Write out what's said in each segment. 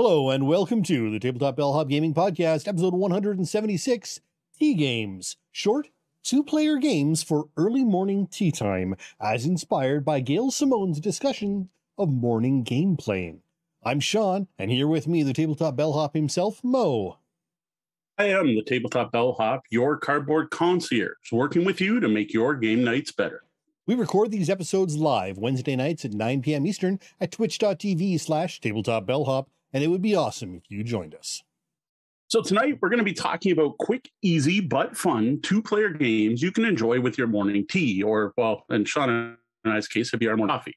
Hello and welcome to the Tabletop Bellhop Gaming Podcast, episode 176 Tea Games. Short, two player games for early morning tea time, as inspired by Gail Simone's discussion of morning game playing. I'm Sean, and here with me, the Tabletop Bellhop himself, Moe. I am the Tabletop Bellhop, your cardboard concierge, working with you to make your game nights better. We record these episodes live Wednesday nights at 9 p.m. Eastern at twitch.tv slash tabletop bellhop, and it would be awesome if you joined us. So, tonight we're going to be talking about quick, easy, but fun two player games you can enjoy with your morning tea, or, well, in Sean and I's case, it'd be our morning coffee.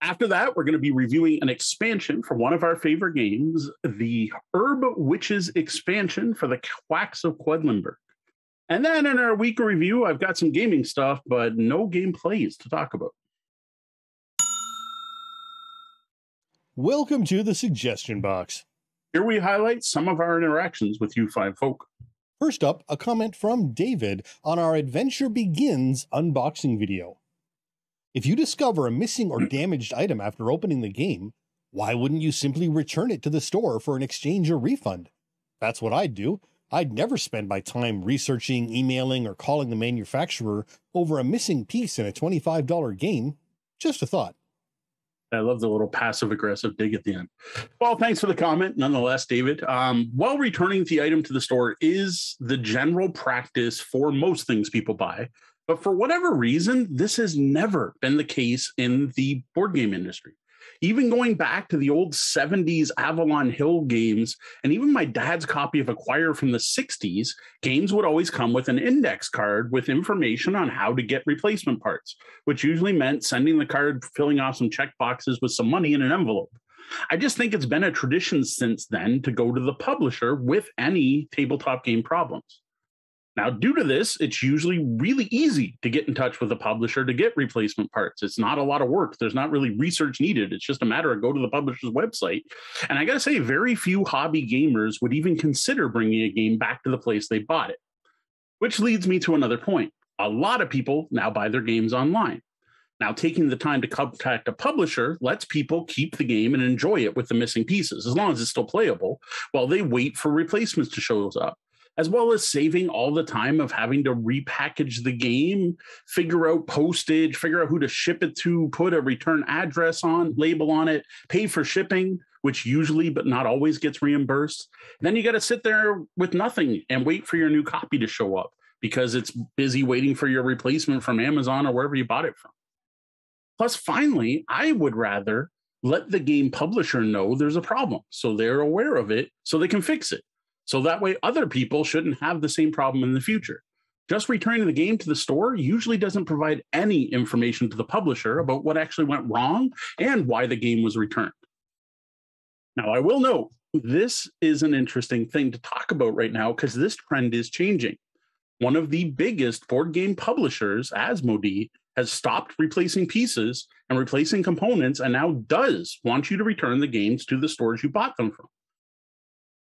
After that, we're going to be reviewing an expansion for one of our favorite games, the Herb Witches expansion for the Quacks of Quedlinburg. And then in our week review, I've got some gaming stuff, but no gameplays to talk about. Welcome to the suggestion box. Here we highlight some of our interactions with you fine folk. First up, a comment from David on our Adventure Begins unboxing video. If you discover a missing or damaged item after opening the game, why wouldn't you simply return it to the store for an exchange or refund? That's what I'd do. I'd never spend my time researching, emailing, or calling the manufacturer over a missing piece in a $25 game. Just a thought. I love the little passive aggressive dig at the end. Well, thanks for the comment, nonetheless, David. Um, while returning the item to the store is the general practice for most things people buy, but for whatever reason, this has never been the case in the board game industry even going back to the old 70s Avalon Hill games, and even my dad's copy of Acquire from the 60s, games would always come with an index card with information on how to get replacement parts, which usually meant sending the card, filling off some check boxes with some money in an envelope. I just think it's been a tradition since then to go to the publisher with any tabletop game problems. Now, due to this, it's usually really easy to get in touch with a publisher to get replacement parts. It's not a lot of work. There's not really research needed. It's just a matter of go to the publisher's website. And I got to say, very few hobby gamers would even consider bringing a game back to the place they bought it. Which leads me to another point. A lot of people now buy their games online. Now, taking the time to contact a publisher lets people keep the game and enjoy it with the missing pieces, as long as it's still playable, while they wait for replacements to show up as well as saving all the time of having to repackage the game, figure out postage, figure out who to ship it to, put a return address on, label on it, pay for shipping, which usually but not always gets reimbursed. then you got to sit there with nothing and wait for your new copy to show up because it's busy waiting for your replacement from Amazon or wherever you bought it from. Plus, finally, I would rather let the game publisher know there's a problem so they're aware of it so they can fix it. So that way, other people shouldn't have the same problem in the future. Just returning the game to the store usually doesn't provide any information to the publisher about what actually went wrong and why the game was returned. Now, I will note this is an interesting thing to talk about right now because this trend is changing. One of the biggest board game publishers, Asmodee, has stopped replacing pieces and replacing components and now does want you to return the games to the stores you bought them from.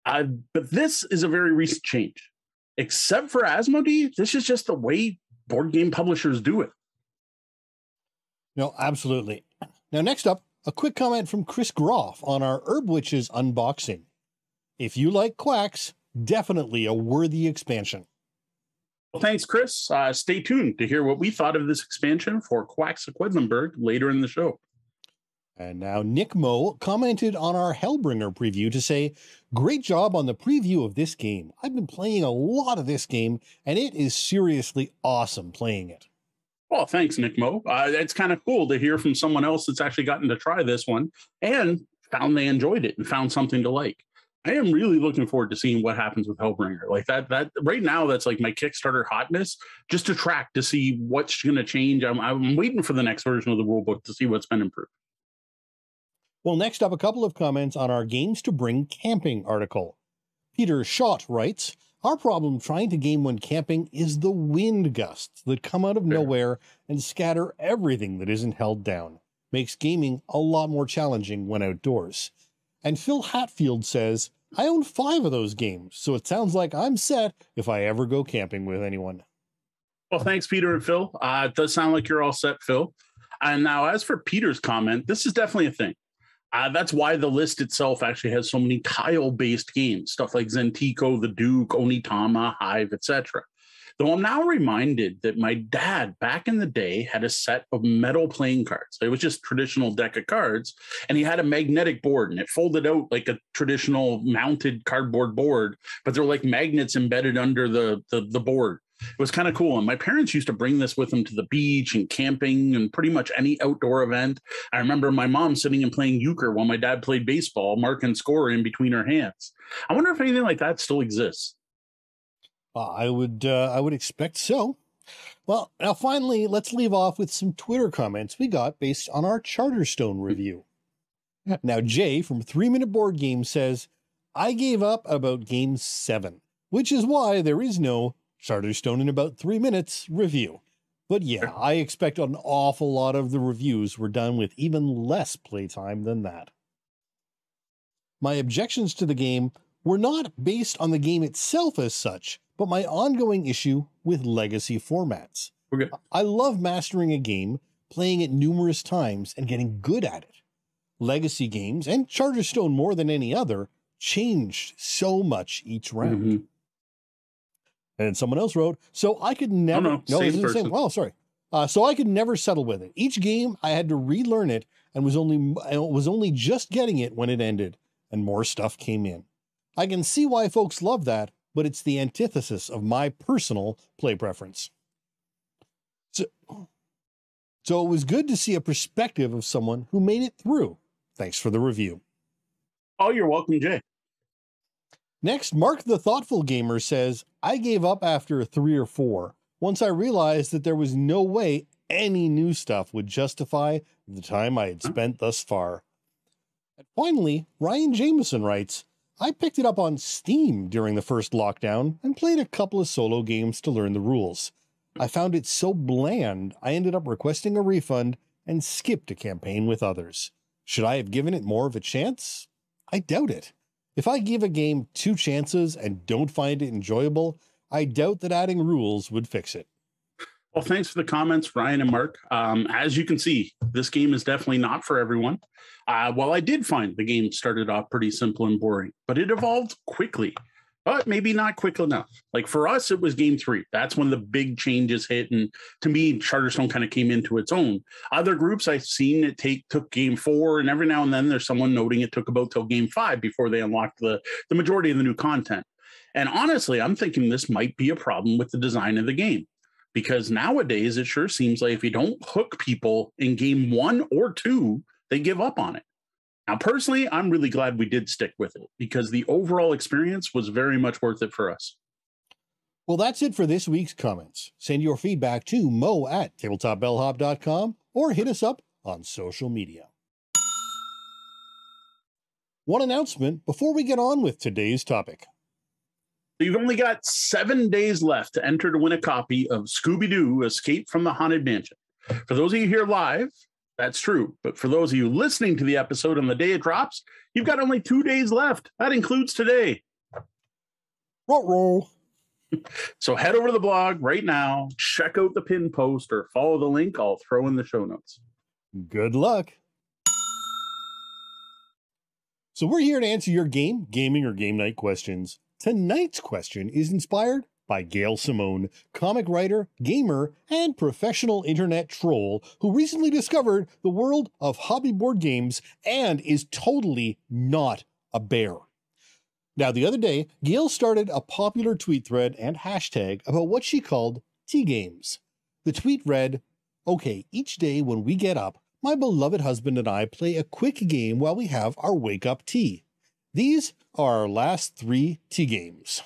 Uh, but this is a very recent change. Except for Asmodee, this is just the way board game publishers do it. No, absolutely. Now, next up, a quick comment from Chris Groff on our Herb Witches unboxing. If you like quacks, definitely a worthy expansion. Well, thanks, Chris. Uh, stay tuned to hear what we thought of this expansion for Quacks of Quedlinburg later in the show. And now Nick Mo commented on our Hellbringer preview to say, Great job on the preview of this game. I've been playing a lot of this game, and it is seriously awesome playing it. Well, thanks, Nick Mo. Uh, it's kind of cool to hear from someone else that's actually gotten to try this one and found they enjoyed it and found something to like. I am really looking forward to seeing what happens with Hellbringer. Like that, that right now, that's like my Kickstarter hotness, just to track to see what's going to change. I'm, I'm waiting for the next version of the rulebook to see what's been improved. Well, next up, a couple of comments on our Games to Bring Camping article. Peter Schott writes, Our problem trying to game when camping is the wind gusts that come out of nowhere and scatter everything that isn't held down. Makes gaming a lot more challenging when outdoors. And Phil Hatfield says, I own five of those games, so it sounds like I'm set if I ever go camping with anyone. Well, thanks, Peter and Phil. Uh, it does sound like you're all set, Phil. And now, as for Peter's comment, this is definitely a thing. Uh, that's why the list itself actually has so many tile-based games, stuff like Zentico, the Duke, Onitama, Hive, etc. Though I'm now reminded that my dad back in the day had a set of metal playing cards. It was just traditional deck of cards, and he had a magnetic board, and it folded out like a traditional mounted cardboard board, but they're like magnets embedded under the the, the board. It was kind of cool. And my parents used to bring this with them to the beach and camping and pretty much any outdoor event. I remember my mom sitting and playing euchre while my dad played baseball, marking score in between her hands. I wonder if anything like that still exists. I would uh, I would expect so. Well, now finally, let's leave off with some Twitter comments we got based on our Charterstone review. Now, Jay from Three Minute Board Game says, I gave up about game seven, which is why there is no Charterstone in about three minutes review. But yeah, I expect an awful lot of the reviews were done with even less playtime than that. My objections to the game were not based on the game itself as such, but my ongoing issue with legacy formats. Okay. I love mastering a game, playing it numerous times, and getting good at it. Legacy games, and Charterstone more than any other, changed so much each round. Mhm. And someone else wrote, so I could never. no, no, same same. Oh, sorry. Uh, so I could never settle with it. Each game I had to relearn it, and was only I was only just getting it when it ended, and more stuff came in. I can see why folks love that, but it's the antithesis of my personal play preference. So, so it was good to see a perspective of someone who made it through. Thanks for the review. Oh, you're welcome, Jay. Next, Mark the Thoughtful Gamer says, I gave up after three or four once I realized that there was no way any new stuff would justify the time I had hmm? spent thus far. And finally, Ryan Jameson writes, I picked it up on Steam during the first lockdown and played a couple of solo games to learn the rules. Hmm. I found it so bland, I ended up requesting a refund and skipped a campaign with others. Should I have given it more of a chance? I doubt it. If I give a game two chances and don't find it enjoyable, I doubt that adding rules would fix it. Well, thanks for the comments, Ryan and Mark. Um, as you can see, this game is definitely not for everyone. Uh, while I did find the game started off pretty simple and boring, but it evolved quickly, but maybe not quick enough. Like for us, it was game three. That's when the big changes hit. And to me, Charterstone kind of came into its own. Other groups I've seen it take took game four, and every now and then there's someone noting it took about till game five before they unlocked the, the majority of the new content. And honestly, I'm thinking this might be a problem with the design of the game because nowadays it sure seems like if you don't hook people in game one or two, they give up on it. Now, personally, I'm really glad we did stick with it because the overall experience was very much worth it for us. Well, that's it for this week's comments. Send your feedback to moe at tabletopbellhop.com or hit us up on social media. One announcement before we get on with today's topic. You've only got seven days left to enter to win a copy of Scooby Doo Escape from the Haunted Mansion. For those of you here live, that's true. But for those of you listening to the episode on the day it drops, you've got only two days left. That includes today. Roll, So head over to the blog right now, check out the pin post, or follow the link I'll throw in the show notes. Good luck. So we're here to answer your game, gaming, or game night questions. Tonight's question is inspired by Gail Simone, comic writer, gamer, and professional internet troll who recently discovered the world of hobby board games and is totally not a bear. Now, the other day, Gail started a popular tweet thread and hashtag about what she called tea games. The tweet read, Okay, each day when we get up, my beloved husband and I play a quick game while we have our wake up tea. These are our last three tea games.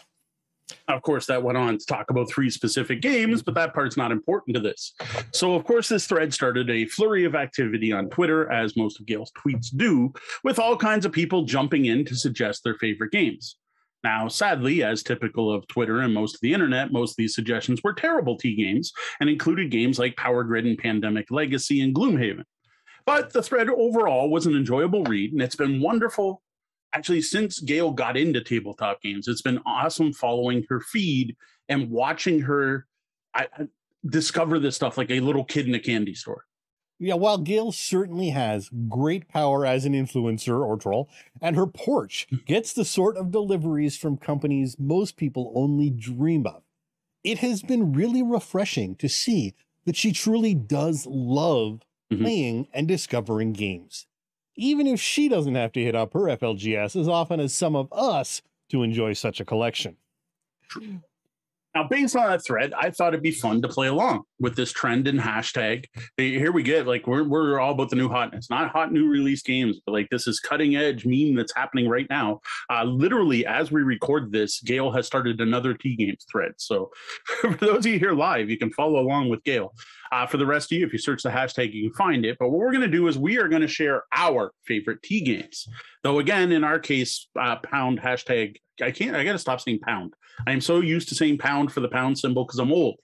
Of course, that went on to talk about three specific games, but that part's not important to this. So, of course, this thread started a flurry of activity on Twitter, as most of Gail's tweets do, with all kinds of people jumping in to suggest their favorite games. Now, sadly, as typical of Twitter and most of the internet, most of these suggestions were terrible tea games and included games like Power Grid and Pandemic Legacy and Gloomhaven. But the thread overall was an enjoyable read, and it's been wonderful actually since Gail got into tabletop games, it's been awesome following her feed and watching her I, I discover this stuff like a little kid in a candy store. Yeah, while Gail certainly has great power as an influencer or troll, and her porch gets the sort of deliveries from companies most people only dream of, it has been really refreshing to see that she truly does love Mhm. playing and discovering games. Even if she doesn't have to hit up her FLGS as often as some of us to enjoy such a collection. Now, based on that thread, I thought it'd be fun to play along with this trend and hashtag. Here we get like we're we're all about the new hotness, not hot new release games, but like this is cutting edge meme that's happening right now. Uh, literally, as we record this, Gail has started another Tea Games thread. So for those of you here live, you can follow along with Gail. Uh, for the rest of you, if you search the hashtag, you can find it. But what we're going to do is we are going to share our favorite tea games. Though again, in our case, uh, pound hashtag. I can't. I got to stop saying pound. I am so used to saying pound for the pound symbol because I'm old.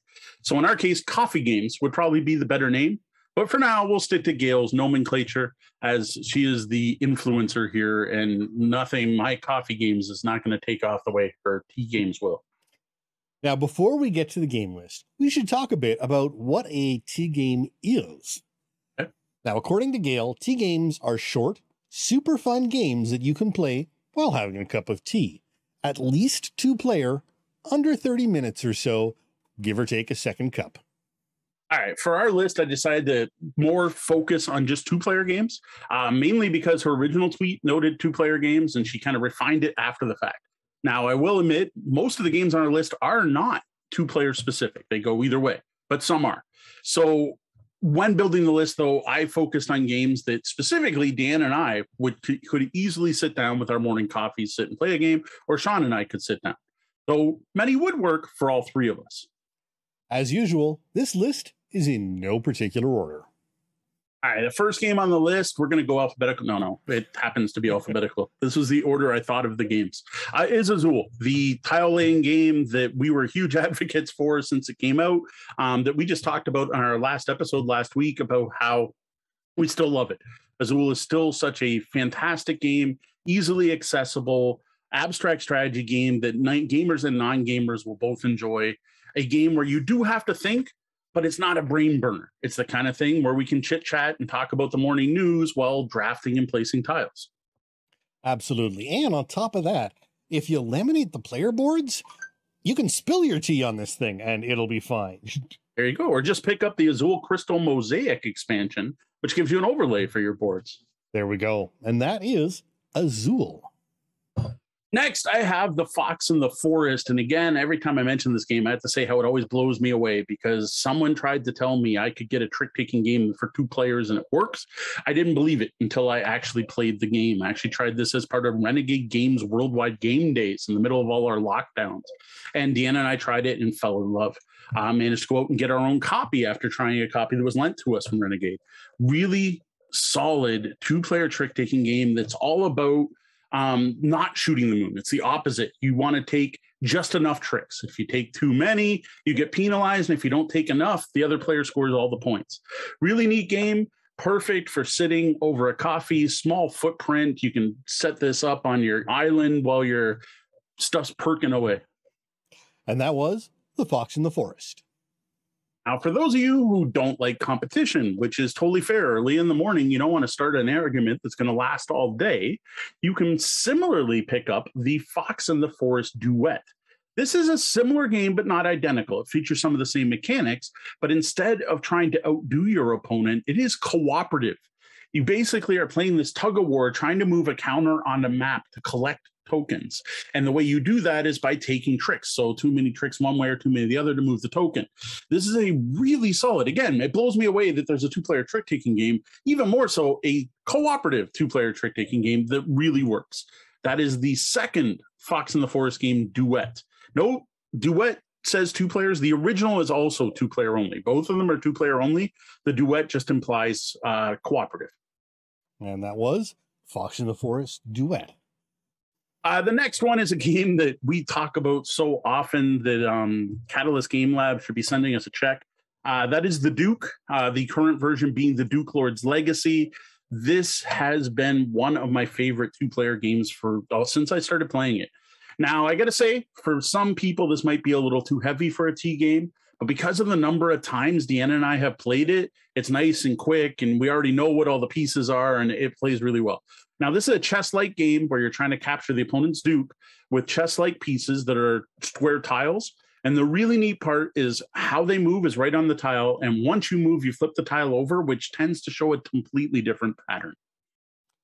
So in our case, coffee games would probably be the better name. But for now, we'll stick to Gail's nomenclature as she is the influencer here, and nothing. My coffee games is not going to take off the way her tea games will. Now, before we get to the game list, we should talk a bit about what a tea game is. Okay. Now, according to Gail, tea games are short, super fun games that you can play while having a cup of tea. At least two player, under 30 minutes or so, give or take a second cup. All right, for our list, I decided to more focus on just two player games, uh, mainly because her original tweet noted two player games and she kind of refined it after the fact. Now, I will admit, most of the games on our list are not two player specific, they go either way, but some are. So, when building the list, though, I focused on games that specifically Dan and I would could easily sit down with our morning coffee, sit and play a game, or Sean and I could sit down. Though many would work for all three of us. As usual, this list is in no particular order. All right, the first game on the list, we're going to go alphabetical. No, no, it happens to be alphabetical. This was the order I thought of the games. Uh, is Azul, the tile laying game that we were huge advocates for since it came out, um, that we just talked about on our last episode last week about how we still love it. Azul is still such a fantastic game, easily accessible, abstract strategy game that gamers and non gamers will both enjoy. A game where you do have to think, but it's not a brain burner. It's the kind of thing where we can chit chat and talk about the morning news while drafting and placing tiles. Absolutely. And on top of that, if you laminate the player boards, you can spill your tea on this thing and it'll be fine. There you go. Or just pick up the Azul Crystal Mosaic expansion, which gives you an overlay for your boards. There we go. And that is Azul. Next, I have The Fox in the Forest. And again, every time I mention this game, I have to say how it always blows me away because someone tried to tell me I could get a trick taking game for two players and it works. I didn't believe it until I actually played the game. I actually tried this as part of Renegade Games Worldwide Game Days in the middle of all our lockdowns. And Deanna and I tried it and fell in love. I managed to go out and get our own copy after trying a copy that was lent to us from Renegade. Really solid two player trick taking game that's all about um, not shooting the moon. It's the opposite. You want to take just enough tricks. If you take too many, you get penalized. And if you don't take enough, the other player scores all the points. Really neat game. Perfect for sitting over a coffee, small footprint. You can set this up on your island while your stuff's perking away. And that was The Fox in the Forest. Now, for those of you who don't like competition, which is totally fair, early in the morning, you don't want to start an argument that's going to last all day. You can similarly pick up the Fox and the Forest duet. This is a similar game, but not identical. It features some of the same mechanics, but instead of trying to outdo your opponent, it is cooperative. You basically are playing this tug of war, trying to move a counter on the map to collect tokens. And the way you do that is by taking tricks. So too many tricks one way or too many the other to move the token. This is a really solid. Again, it blows me away that there's a two-player trick-taking game, even more so a cooperative two-player trick-taking game that really works. That is the second Fox in the Forest game duet. No duet says two players. The original is also two player only. Both of them are two player only. The duet just implies uh, cooperative. And that was Fox in the Forest Duet. Uh, the next one is a game that we talk about so often that um, Catalyst Game Lab should be sending us a check. Uh, that is the Duke, uh, the current version being the Duke Lord's Legacy. This has been one of my favorite two player games for uh, since I started playing it. Now, I got to say, for some people, this might be a little too heavy for a tea game, But because of the number of times Deanna and I have played it, it's nice and quick, and we already know what all the pieces are, and it plays really well. Now, this is a chess like game where you're trying to capture the opponent's Duke with chess like pieces that are square tiles. And the really neat part is how they move is right on the tile. And once you move, you flip the tile over, which tends to show a completely different pattern.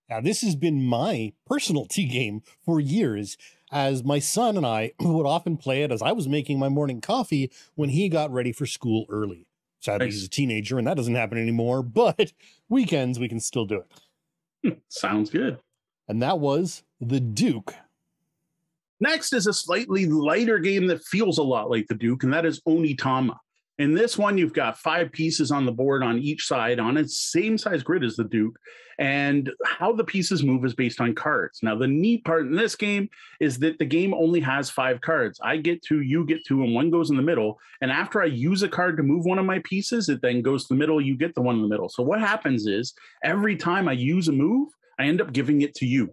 Now, this has been my personal tea game for years, as my son and I would often play it as I was making my morning coffee when he got ready for school early. Sadly, nice. he's a teenager and that doesn't happen anymore, but weekends we can still do it. Hmm, sounds good. And that was The Duke. Next is a slightly lighter game that feels a lot like The Duke, and that is Onitama. In this one, you've got five pieces on the board on each side on its same size grid as the Duke. And how the pieces move is based on cards. Now, the neat part in this game is that the game only has five cards. I get two, you get two, and one goes in the middle. And after I use a card to move one of my pieces, it then goes to the middle, you get the one in the middle. So what happens is every time I use a move, I end up giving it to you.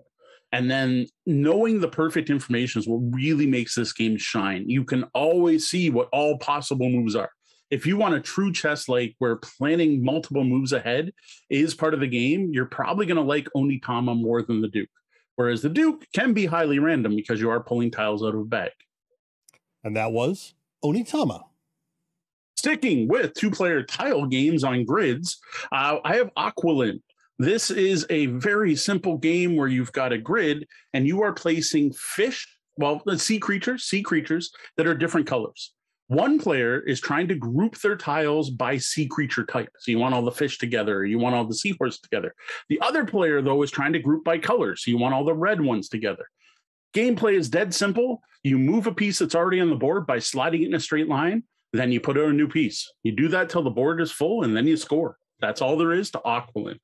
And then knowing the perfect information is what really makes this game shine. You can always see what all possible moves are if you want a true chess like where planning multiple moves ahead is part of the game, you're probably going to like Onitama more than the Duke. Whereas the Duke can be highly random because you are pulling tiles out of a bag. And that was Onitama. Sticking with two player tile games on grids, uh, I have Aqualin. This is a very simple game where you've got a grid and you are placing fish, well, sea creatures, sea creatures that are different colors. One player is trying to group their tiles by sea creature type. So you want all the fish together, you want all the seahorse together. The other player, though, is trying to group by color. So you want all the red ones together. Gameplay is dead simple. You move a piece that's already on the board by sliding it in a straight line, then you put in a new piece. You do that till the board is full, and then you score. That's all there is to Aqualin.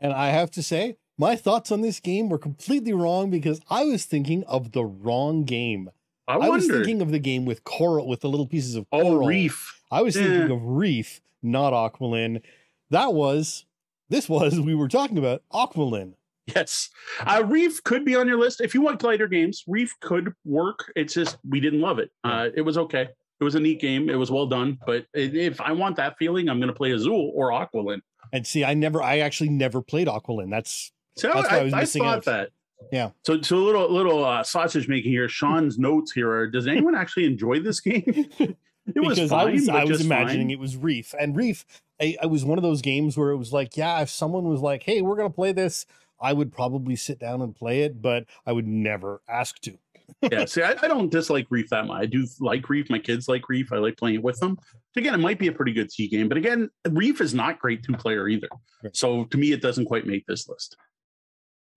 And I have to say, my thoughts on this game were completely wrong because I was thinking of the wrong game. I, I was thinking of the game with coral, with the little pieces of oh, coral. Oh, reef. I was thinking of reef, not Aqualin. That was, this was, we were talking about Aqualin. Yes. Uh, Reef could be on your list. If you want lighter games, Reef could work. It's just, we didn't love it. Uh, it was okay. It was a neat game. It was well done. But if I want that feeling, I'm going to play Azul or Aqualin. And see, I never, I actually never played Aqualin. That's, so that's I, I was missing I thought out. that. Yeah. So, so a little little uh, sausage making here. Sean's notes here are: Does anyone actually enjoy this game? it because was fine, I was I was imagining fine. it was Reef and Reef. I, I was one of those games where it was like, yeah, if someone was like, "Hey, we're gonna play this," I would probably sit down and play it, but I would never ask to. yeah, see, I, I, don't dislike Reef that much. I do like Reef. My kids like Reef. I like playing it with them. Again, it might be a pretty good tea game, but again, Reef is not great two player either. Right. So to me, it doesn't quite make this list.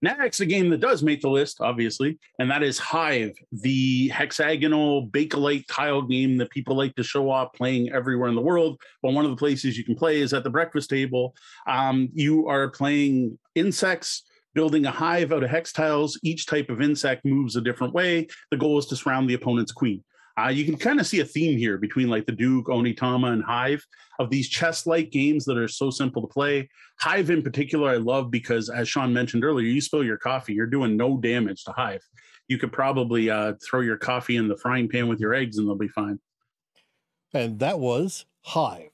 Next, a game that does make the list, obviously, and that is Hive, the hexagonal Bakelite tile game that people like to show off playing everywhere in the world. Well, one of the places you can play is at the breakfast table. Um, you are playing insects, building a hive out of hex tiles. Each type of insect moves a different way. The goal is to surround the opponent's queen. Uh, you can kind of see a theme here between like the Duke, Onitama, and Hive of these chess-like games that are so simple to play. Hive in particular, I love because as Sean mentioned earlier, you spill your coffee, you're doing no damage to Hive. You could probably uh, throw your coffee in the frying pan with your eggs and they'll be fine. And that was Hive.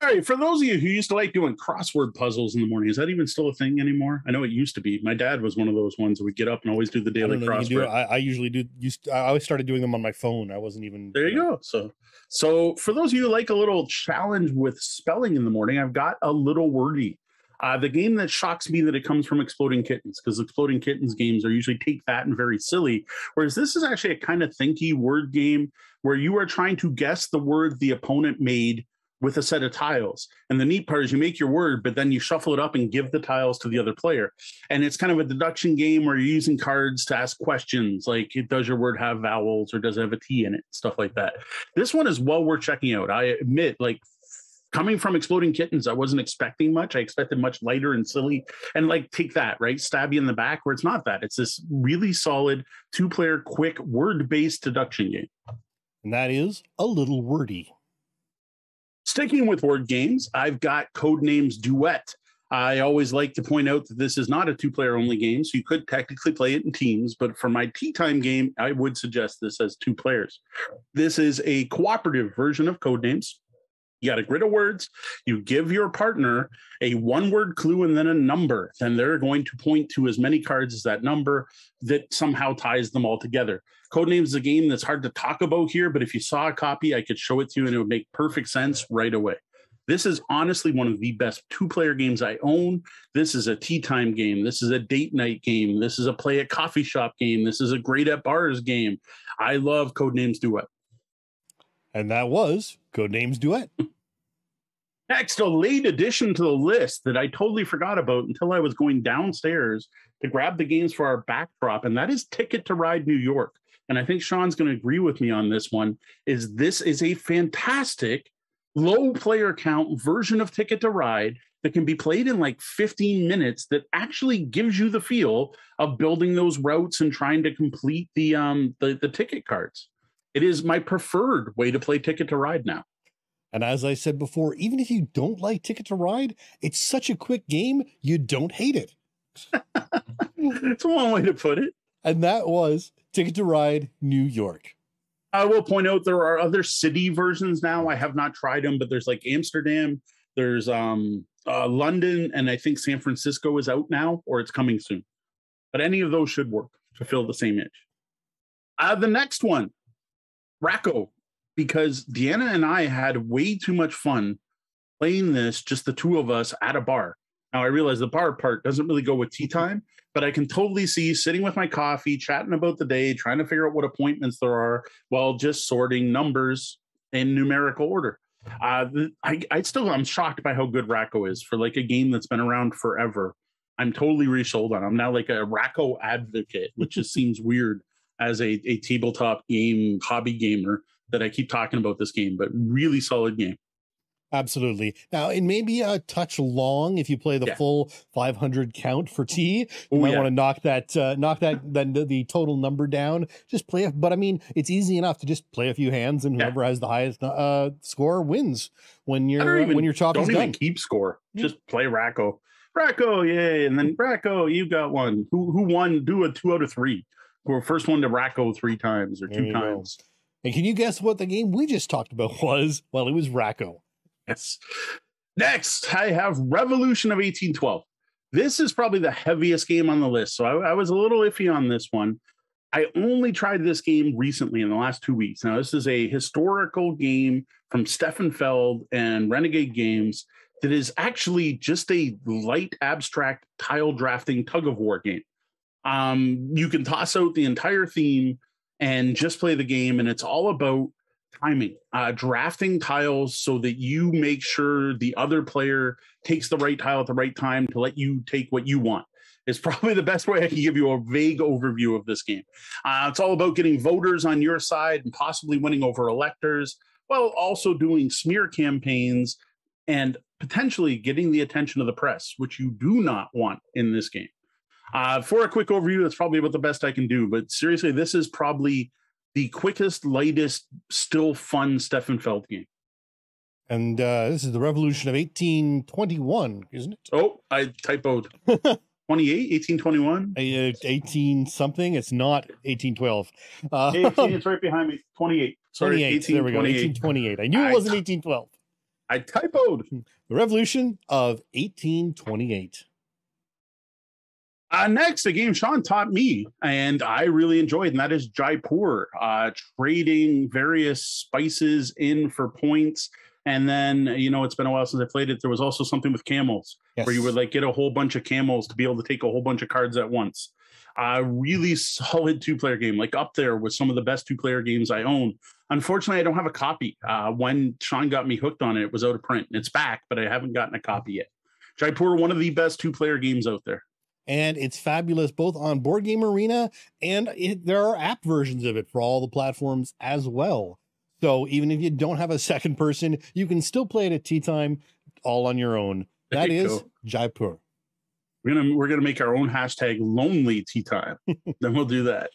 All right, for those of you who used to like doing crossword puzzles in the morning, is that even still a thing anymore? I know it used to be. My dad was one of those ones who would get up and always do the daily I crossword. Do I, I, usually do. Used I always started doing them on my phone. I wasn't even. There you, know. go. So, so for those of you who like a little challenge with spelling in the morning, I've got a little wordy. Uh, the game that shocks me that it comes from Exploding Kittens because Exploding Kittens games are usually take that and very silly, whereas this is actually a kind of thinky word game where you are trying to guess the word the opponent made with a set of tiles. And the neat part is you make your word, but then you shuffle it up and give the tiles to the other player. And it's kind of a deduction game where you're using cards to ask questions like, does your word have vowels or does it have a T in it? Stuff like that. This one is well worth checking out. I admit, like, coming from exploding kittens i wasn't expecting much i expected much lighter and silly and like take that right stab you in the back where it's not that it's this really solid two player quick word based deduction game and that is a little wordy Sticking with word games, I've got Codenames Duet. I always like to point out that this is not a two player only game, so you could technically play it in teams. But for my tea time game, I would suggest this as two players. This is a cooperative version of Codenames. You got a grid of words. You give your partner a one word clue and then a number. Then they're going to point to as many cards as that number that somehow ties them all together. Codenames is a game that's hard to talk about here, but if you saw a copy, I could show it to you and it would make perfect sense right away. This is honestly one of the best two player games I own. This is a tea time game. This is a date night game. This is a play at coffee shop game. This is a great at bars game. I love Codenames Duet. And that was Codenames Duet. Next, a late addition to the list that I totally forgot about until I was going downstairs to grab the games for our backdrop, and that is Ticket to Ride New York. And I think Sean's going to agree with me on this one. Is this is a fantastic low player count version of Ticket to Ride that can be played in like 15 minutes that actually gives you the feel of building those routes and trying to complete the um the, the ticket cards. It is my preferred way to play Ticket to Ride now. And as I said before, even if you don't like Ticket to Ride, it's such a quick game, you don't hate it. It's one way to put it. And that was Ticket to Ride New York. I will point out there are other city versions now. I have not tried them, but there's like Amsterdam, there's um uh, London, and I think San Francisco is out now or it's coming soon. But any of those should work to fill the same itch. Uh, the next one, Rack-O, because Deanna and I had way too much fun playing this, just the two of us at a bar. Now I realize the bar part doesn't really go with tea time, but I can totally see sitting with my coffee, chatting about the day, trying to figure out what appointments there are while just sorting numbers in numerical order. Uh, I, I still, I'm shocked by how good Rack-O is for like a game that's been around forever. I'm totally resold on. I'm now like a Rack-O advocate, which just seems weird as a, a tabletop game hobby gamer that I keep talking about this game, but really solid game. Absolutely. Now, it may be a touch long if you play the Yeah. full 500 count for tea. You Oh, might yeah. want to knock that, uh, knock that, then the, total number down. Just play it. But I mean, it's easy enough to just play a few hands, and Yeah. whoever has the highest uh, score wins when I don't your even- when your chop is Don't even done. keep score. Yeah. Just play Rack-O. Rack-O, yay. And then Rack-O, you got one. Who who won? Do a two out of three. Or first one to Rack-O three times or There two you go. times. And can you guess what the game we just talked about was? Well, it was Rack-O. Yes. Next, I have Revolution of 1812. This is probably the heaviest game on the list. So I, I was a little iffy on this one. I only tried this game recently in the last two weeks. Now, this is a historical game from Stefan Feld and Renegade Games that is actually just a light abstract tile drafting tug of war game. Um, you can toss out the entire theme and just play the game, and it's all about timing, uh, drafting tiles so that you make sure the other player takes the right tile at the right time to let you take what you want. It's probably the best way I can give you a vague overview of this game. Uh, it's all about getting voters on your side and possibly winning over electors, while also doing smear campaigns and potentially getting the attention of the press, which you do not want in this game. Uh, for a quick overview, that's probably about the best I can do. But seriously, this is probably the quickest, lightest, still fun Stefan Feld game. And uh, this is the Revolution of 1821, isn't it? Oh, I typoed. 28, 1821. Uh, 18 something. It's not 1812. Uh, 18, it's right behind me. 28. Sorry, 28. There we go. 1828. 1828. I knew I it wasn't t- 1812. I typoed. The Revolution of 1828. Uh, next, a game Sean taught me and I really enjoyed, and that is Jaipur, uh, trading various spices in for points. And then, you know, it's been a while since I played it. There was also something with camels Yes. where you would like get a whole bunch of camels to be able to take a whole bunch of cards at once. A really solid two player game, like up there with some of the best two player games I own. Unfortunately, I don't have a copy. Uh, when Sean got me hooked on it, it was out of print. It's back, but I haven't gotten a copy yet. Jaipur, one of the best two player games out there. And it's fabulous both on Board Game Arena and it, there are app versions of it for all the platforms as well. So even if you don't have a second person, you can still play it at tea time all on your own. That you is go. Jaipur. We're gonna we're gonna make our own hashtag lonely tea time. then we'll do that.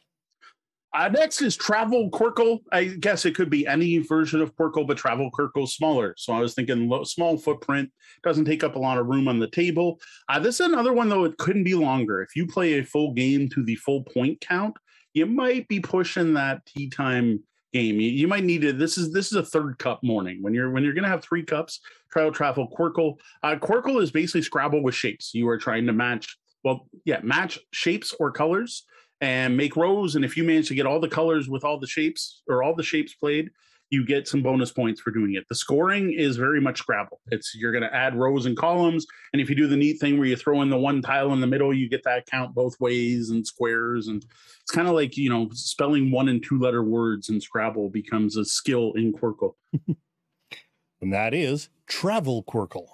Uh, next is Travel Qwirkle. I guess it could be any version of Qwirkle, but Travel Qwirkle smaller. So I was thinking small footprint, doesn't take up a lot of room on the table. Uh, this is another one, though, it couldn't be longer. If you play a full game to the full point count, you might be pushing that tea time game. You, you might need it. This is this is a third cup morning when you're when you're going to have three cups. Travel Travel Qwirkle. Uh, Qwirkle is basically Scrabble with shapes. You are trying to match. Well, yeah, match shapes or colors and make rows. And if you manage to get all the colors with all the shapes or all the shapes played, you get some bonus points for doing it. The scoring is very much Scrabble. It's you're going to add rows and columns, and if you do the neat thing where you throw in the one tile in the middle, you get that count both ways and squares, and it's kind of like you know spelling one and two letter words in Scrabble becomes a skill in Qwirkle. and that is Travel Qwirkle.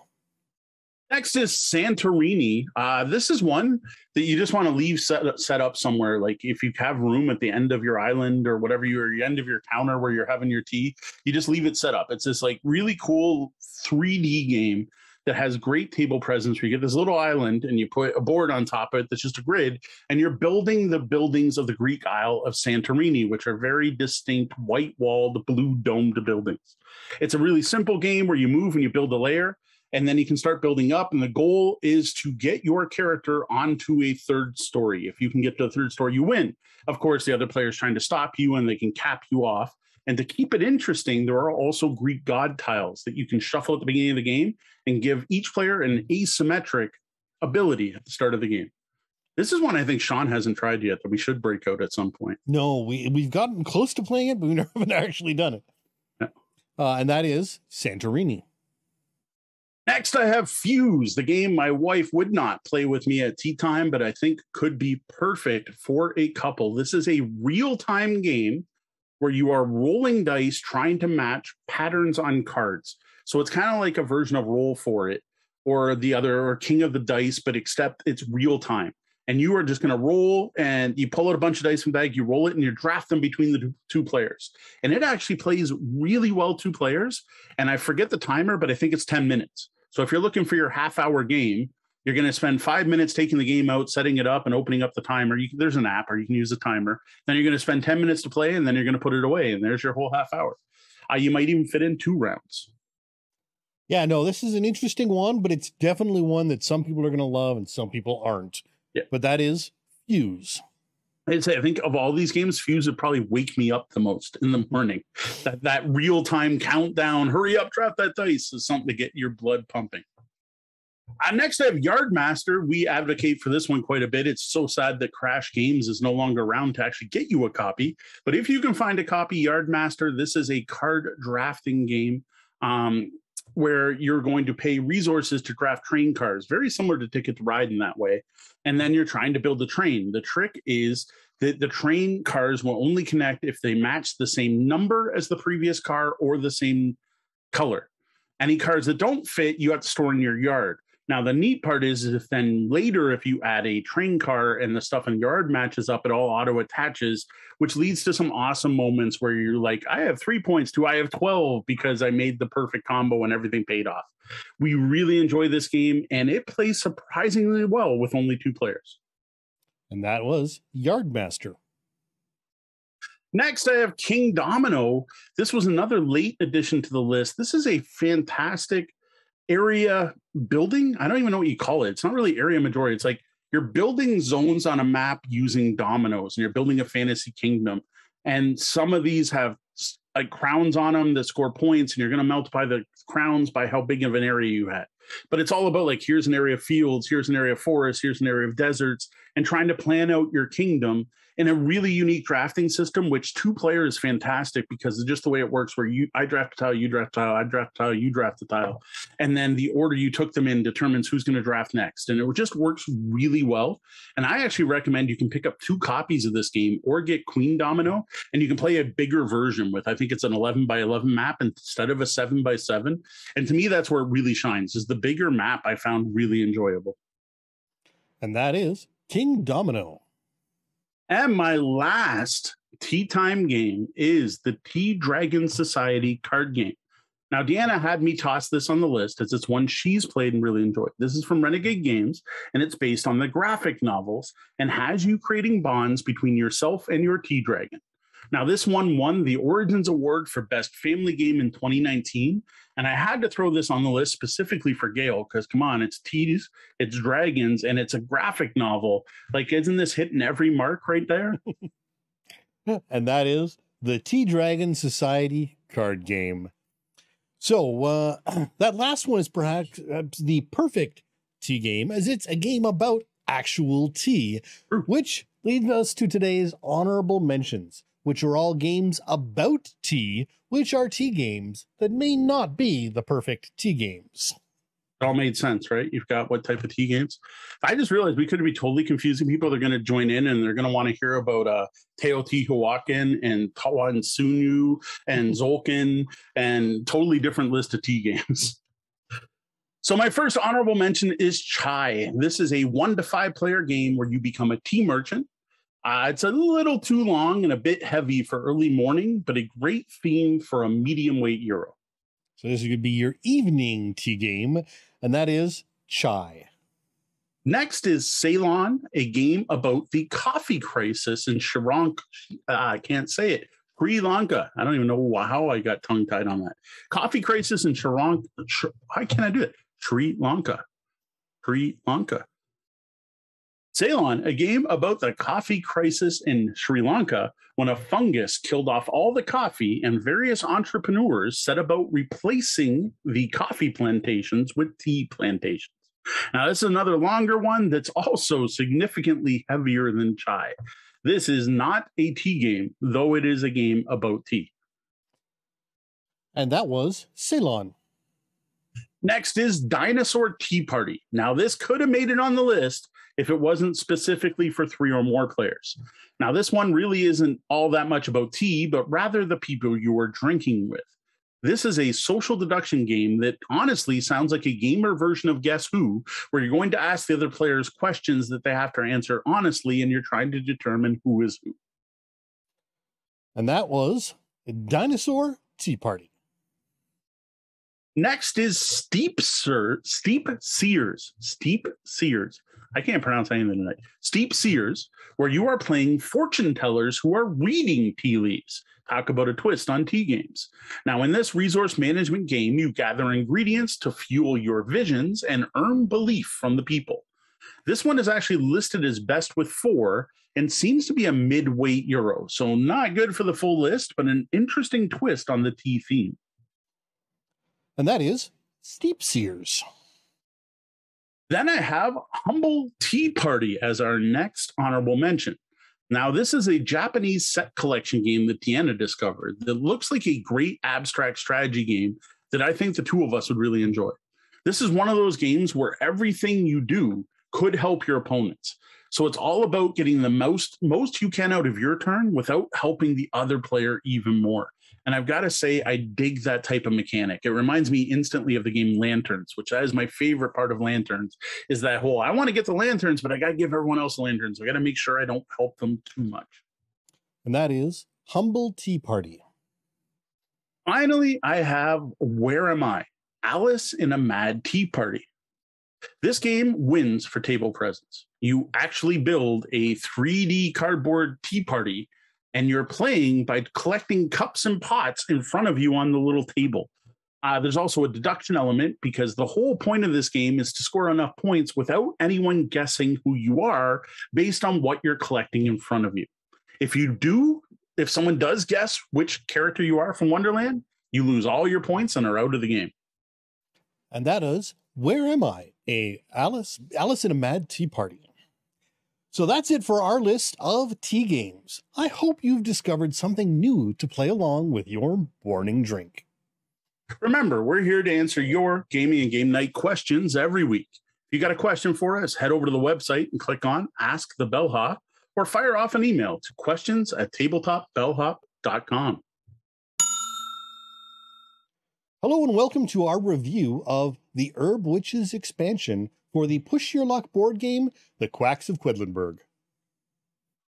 Next is Santorini. Uh, this is one that you just want to leave set, set up somewhere. Like if you have room at the end of your island or whatever you are, your end of your counter where you're having your tea, you just leave it set up. It's this like really cool 3D game that has great table presence where you get this little island and you put a board on top of it that's just a grid and you're building the buildings of the Greek Isle of Santorini, which are very distinct white walled, blue domed buildings. It's a really simple game where you move and you build a layer and then you can start building up and the goal is to get your character onto a third story if you can get to the third story you win of course the other players trying to stop you and they can cap you off and to keep it interesting there are also greek god tiles that you can shuffle at the beginning of the game and give each player an asymmetric ability at the start of the game this is one I think Sean hasn't tried yet that we should break out at some point. No, we we've gotten close to playing it, but we haven't actually done it. Yeah. Uh, and that is Santorini. Next, I have Fuse, the game my wife would not play with me at tea time, but I think could be perfect for a couple. This is a real time game where you are rolling dice trying to match patterns on cards. So it's kind of like a version of Roll for It or the other, or King of the Dice, but except it's real time. And you are just going to roll and you pull out a bunch of dice from the bag, you roll it and you draft them between the two players. And it actually plays really well, two players. And I forget the timer, but I think it's 10 minutes. So if you're looking for your half hour game, you're going to spend five minutes taking the game out, setting it up, and opening up the timer. You can, there's an app, or you can use the timer. Then you're going to spend 10 minutes to play, and then you're going to put it away, and there's your whole half hour. Uh, you might even fit in two rounds. Yeah, no, this is an interesting one, but it's definitely one that some people are going to love and some people aren't. Yeah. But that is Fuse. I'd say I think of all these games, Fuse would probably wake me up the most in the morning. That that real time countdown, hurry up, drop that dice is something to get your blood pumping. Uh, next, I have Yardmaster. We advocate for this one quite a bit. It's so sad that Crash Games is no longer around to actually get you a copy. But if you can find a copy, Yardmaster, this is a card drafting game. Um, where you're going to pay resources to draft train cars, very similar to Ticket to Ride in that way. And then you're trying to build the train. The trick is that the train cars will only connect if they match the same number as the previous car or the same color. Any cars that don't fit, you have to store in your yard. Now, the neat part is if then later, if you add a train car and the stuff in yard matches up, it all auto attaches, which leads to some awesome moments where you're like, I have three points to I have 12 because I made the perfect combo and everything paid off. We really enjoy this game and it plays surprisingly well with only two players. And that was Yardmaster. Next, I have King Domino. This was another late addition to the list. This is a fantastic area building. I don't even know what you call it. It's not really area majority. It's like you're building zones on a map using dominoes and you're building a fantasy kingdom. And some of these have like crowns on them that score points, and you're going to multiply the crowns by how big of an area you had. But it's all about like here's an area of fields, here's an area of forests, here's an area of deserts, and trying to plan out your kingdom in a really unique drafting system, which two player is fantastic because it's just the way it works where you I draft a tile, you draft a tile, I draft a tile, you draft a tile. And then the order you took them in determines who's going to draft next. And it just works really well. And I actually recommend you can pick up two copies of this game or get Queen Domino, and you can play a bigger version with I think it's an 11 by 11 map instead of a 7 by 7. And to me that's where it really shines. Is the bigger map I found really enjoyable. And that is Kingdomino. And my last tea time game is the Tea Dragon Society card game. Now, Deanna had me toss this on the list as it's one she's played and really enjoyed. This is from Renegade Games, and it's based on the graphic novels and has you creating bonds between yourself and your Tea Dragon. Now, this one won the Origins Award for Best Family Game in 2019. And I had to throw this on the list specifically for Gail because, come on, it's teas, it's dragons, and it's a graphic novel. Like, isn't this hitting every mark right there? and that is the Tea Dragon Society card game. So, uh, that last one is perhaps the perfect tea game as it's a game about actual tea, which leads us to today's honorable mentions, which are all games about tea, which are tea games that may not be the perfect tea games. It all made sense, right? You've got what type of tea games? I just realized we could be totally confusing people. They're going to join in and they're going to want to hear about uh, Teotihuacan and Tawantinsuyu and Tzolk'in and totally different list of tea games. So my first honorable mention is Chai. This is a one to five player game where you become a tea merchant. Uh, it's a little too long and a bit heavy for early morning, but a great theme for a medium weight euro. So this is going to be your evening tea game, and that is Chai. Next is Ceylon, a game about the coffee crisis in Sri Lanka. Uh, I can't say it. Sri Lanka. I don't even know how I got tongue tied on that. Coffee crisis in Sri Lanka. Why can't I do it? Sri Lanka. Sri Lanka. Ceylon, a game about the coffee crisis in Sri Lanka when a fungus killed off all the coffee and various entrepreneurs set about replacing the coffee plantations with tea plantations. Now, this is another longer one that's also significantly heavier than chai. This is not a tea game, though it is a game about tea. And that was Ceylon. Next is Dinosaur Tea Party. Now, this could have made it on the list if it wasn't specifically for three or more players. Now, this one really isn't all that much about tea, but rather the people you are drinking with. This is a social deduction game that honestly sounds like a gamer version of Guess Who, where you're going to ask the other players questions that they have to answer honestly, and you're trying to determine who is who. And that was a Dinosaur Tea Party. Next is Steep Sir, Steep Sears, Steep Seers. I can't pronounce anything tonight. Steep Seers, where you are playing fortune tellers who are reading tea leaves. Talk about a twist on tea games. Now, in this resource management game, you gather ingredients to fuel your visions and earn belief from the people. This one is actually listed as best with four and seems to be a mid-weight euro. So not good for the full list, but an interesting twist on the tea theme and that is Steep Seers. Then I have Humble Tea Party as our next honorable mention. Now, this is a Japanese set collection game that Deanna discovered that looks like a great abstract strategy game that I think the two of us would really enjoy. This is one of those games where everything you do could help your opponents. So it's all about getting the most most you can out of your turn without helping the other player even more. And I've got to say, I dig that type of mechanic. It reminds me instantly of the game Lanterns, which that is my favorite part of Lanterns, is that whole I want to get the lanterns, but I got to give everyone else lanterns. I got to make sure I don't help them too much. And that is Humble Tea Party. Finally, I have Where Am I? Alice in a Mad Tea Party. This game wins for table presence. You actually build a 3D cardboard tea party and you're playing by collecting cups and pots in front of you on the little table. Uh, there's also a deduction element because the whole point of this game is to score enough points without anyone guessing who you are based on what you're collecting in front of you. If you do, if someone does guess which character you are from Wonderland, you lose all your points and are out of the game. And that is Where Am I? A Alice Alice in a Mad Tea Party. So that's it for our list of tea games. I hope you've discovered something new to play along with your morning drink. Remember, we're here to answer your gaming and game night questions every week. If you got a question for us, head over to the website and click on Ask the Bellhop or fire off an email to questions at tabletopbellhop.com. Hello and welcome to our review of the Herb Witches expansion for the Push Your Luck board game, The Quacks of Quedlinburg.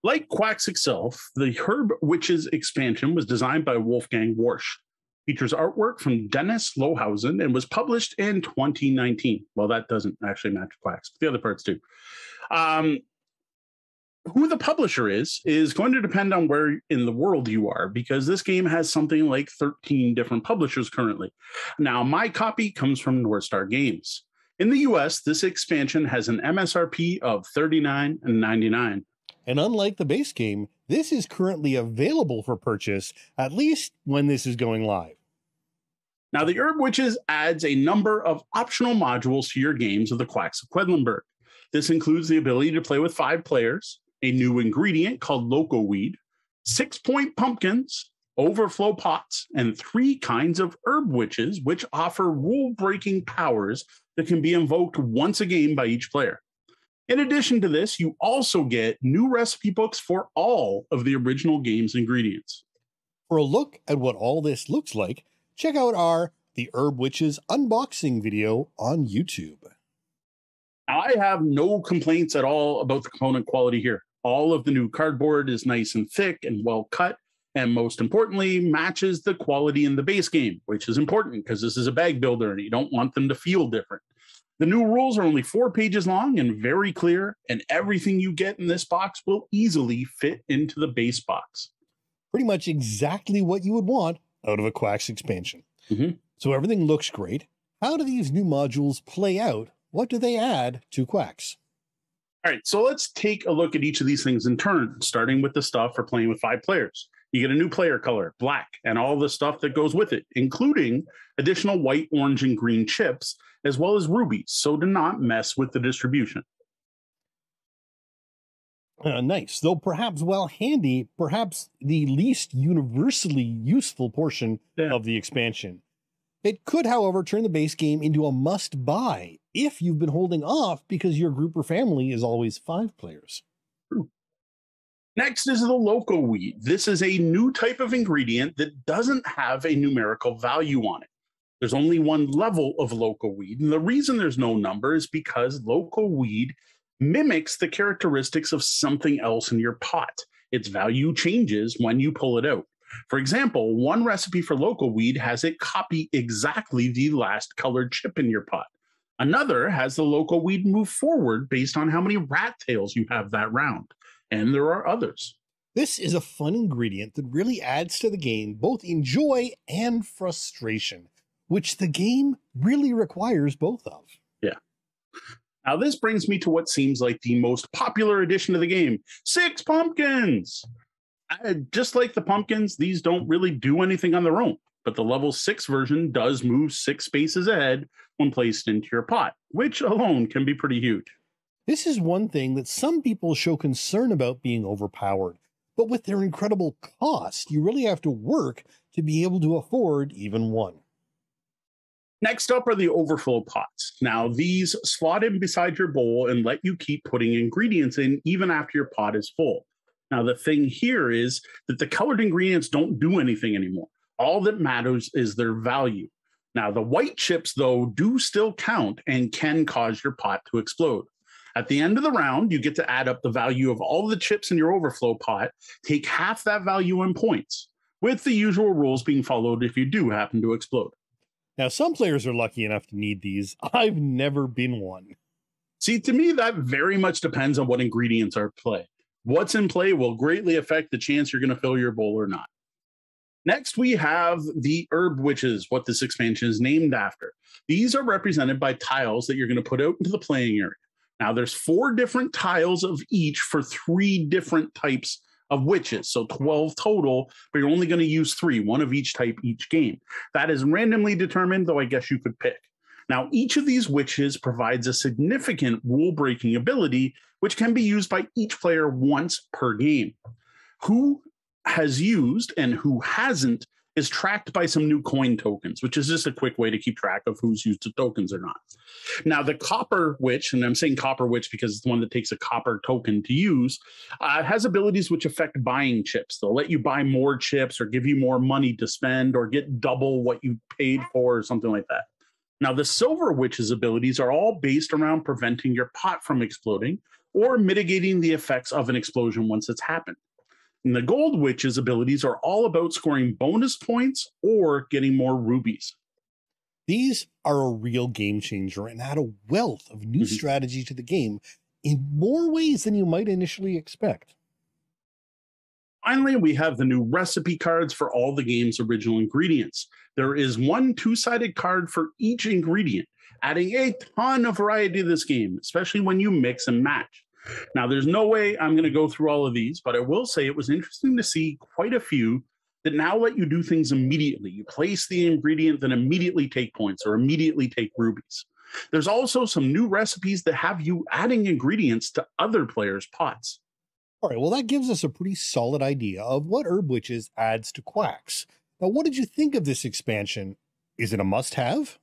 Like Quacks itself, the Herb Witches expansion was designed by Wolfgang Warsch. Features artwork from Dennis Lohausen and was published in 2019. Well, that doesn't actually match Quacks, but the other parts do. Um, who the publisher is is going to depend on where in the world you are because this game has something like 13 different publishers currently. Now, my copy comes from North Star Games. In the US, this expansion has an MSRP of $39.99. And unlike the base game, this is currently available for purchase, at least when this is going live. Now, the Herb Witches adds a number of optional modules to your games of the Quacks of Quedlinburg. This includes the ability to play with five players, a new ingredient called Loco Weed, six point pumpkins, overflow pots, and three kinds of herb witches, which offer rule breaking powers that can be invoked once a game by each player. In addition to this, you also get new recipe books for all of the original game's ingredients. For a look at what all this looks like, check out our The Herb Witches unboxing video on YouTube. I have no complaints at all about the component quality here. All of the new cardboard is nice and thick and well cut, and most importantly, matches the quality in the base game, which is important because this is a bag builder and you don't want them to feel different. The new rules are only four pages long and very clear, and everything you get in this box will easily fit into the base box. Pretty much exactly what you would want out of a Quacks expansion. Mhm. So everything looks great. How do these new modules play out? What do they add to Quacks? All right, so let's take a look at each of these things in turn, starting with the stuff for playing with five players. You get a new player color, black, and all the stuff that goes with it, including additional white, orange, and green chips, as well as rubies, so to not mess with the distribution. Uh, nice, though perhaps well handy, perhaps the least universally useful portion Yeah. of the expansion. It could, however, turn the base game into a must buy if you've been holding off because your group or family is always five players. Next is the loco weed. This is a new type of ingredient that doesn't have a numerical value on it. There's only one level of loco weed. And the reason there's no number is because loco weed mimics the characteristics of something else in your pot. Its value changes when you pull it out. For example, one recipe for loco weed has it copy exactly the last colored chip in your pot. Another has the loco weed move forward based on how many rat tails you have that round. And there are others. This is a fun ingredient that really adds to the game both in joy and frustration, which the game really requires both of. Yeah. Now, this brings me to what seems like the most popular addition to the game Six Pumpkins. Just like the pumpkins, these don't really do anything on their own, but the level six version does move six spaces ahead when placed into your pot, which alone can be pretty huge. This is one thing that some people show concern about being overpowered, but with their incredible cost, you really have to work to be able to afford even one. Next up are the overflow pots. Now, these slot in beside your bowl and let you keep putting ingredients in even after your pot is full. Now, the thing here is that the colored ingredients don't do anything anymore. All that matters is their value. Now, the white chips, though, do still count and can cause your pot to explode. At the end of the round, you get to add up the value of all the chips in your overflow pot, take half that value in points, with the usual rules being followed if you do happen to explode. Now, some players are lucky enough to need these. I've never been one. See, to me, that very much depends on what ingredients are at play. What's in play will greatly affect the chance you're going to fill your bowl or not. Next, we have the herb witches, what this expansion is named after. These are represented by tiles that you're going to put out into the playing area. Now, there's four different tiles of each for three different types of witches. So 12 total, but you're only going to use three, one of each type each game. That is randomly determined, though I guess you could pick. Now, each of these witches provides a significant rule breaking ability, which can be used by each player once per game. Who has used and who hasn't is tracked by some new coin tokens, which is just a quick way to keep track of who's used the tokens or not. Now, the copper witch, and I'm saying copper witch because it's the one that takes a copper token to use, uh, has abilities which affect buying chips. They'll let you buy more chips or give you more money to spend or get double what you paid for or something like that. Now, the Silver Witch's abilities are all based around preventing your pot from exploding or mitigating the effects of an explosion once it's happened. And the Gold Witch's abilities are all about scoring bonus points or getting more rubies. These are a real game changer and add a wealth of new Mhm. strategy to the game in more ways than you might initially expect. Finally, we have the new recipe cards for all the game's original ingredients. There is one two sided card for each ingredient, adding a ton of variety to this game, especially when you mix and match. Now, there's no way I'm going to go through all of these, but I will say it was interesting to see quite a few that now let you do things immediately. You place the ingredient, then immediately take points or immediately take rubies. There's also some new recipes that have you adding ingredients to other players' pots. All right, well, that gives us a pretty solid idea of what Herb Witches adds to Quacks. Now, what did you think of this expansion? Is it a must have?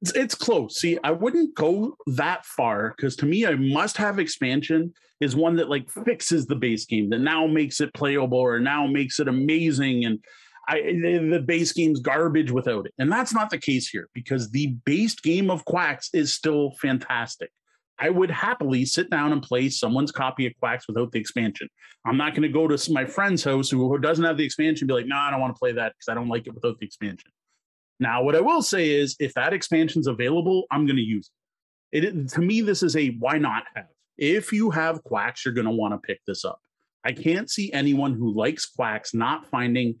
It's, close. See, I wouldn't go that far because to me, a must have expansion is one that like fixes the base game, that now makes it playable or now makes it amazing. And I, the base game's garbage without it. And that's not the case here because the base game of Quacks is still fantastic. I would happily sit down and play someone's copy of Quacks without the expansion. I'm not going to go to my friend's house who, who doesn't have the expansion be like, no, I don't want to play that because I don't like it without the expansion. Now, what I will say is if that expansion's available, I'm going to use it. it. To me, this is a why not have. If you have Quacks, you're going to want to pick this up. I can't see anyone who likes Quacks not finding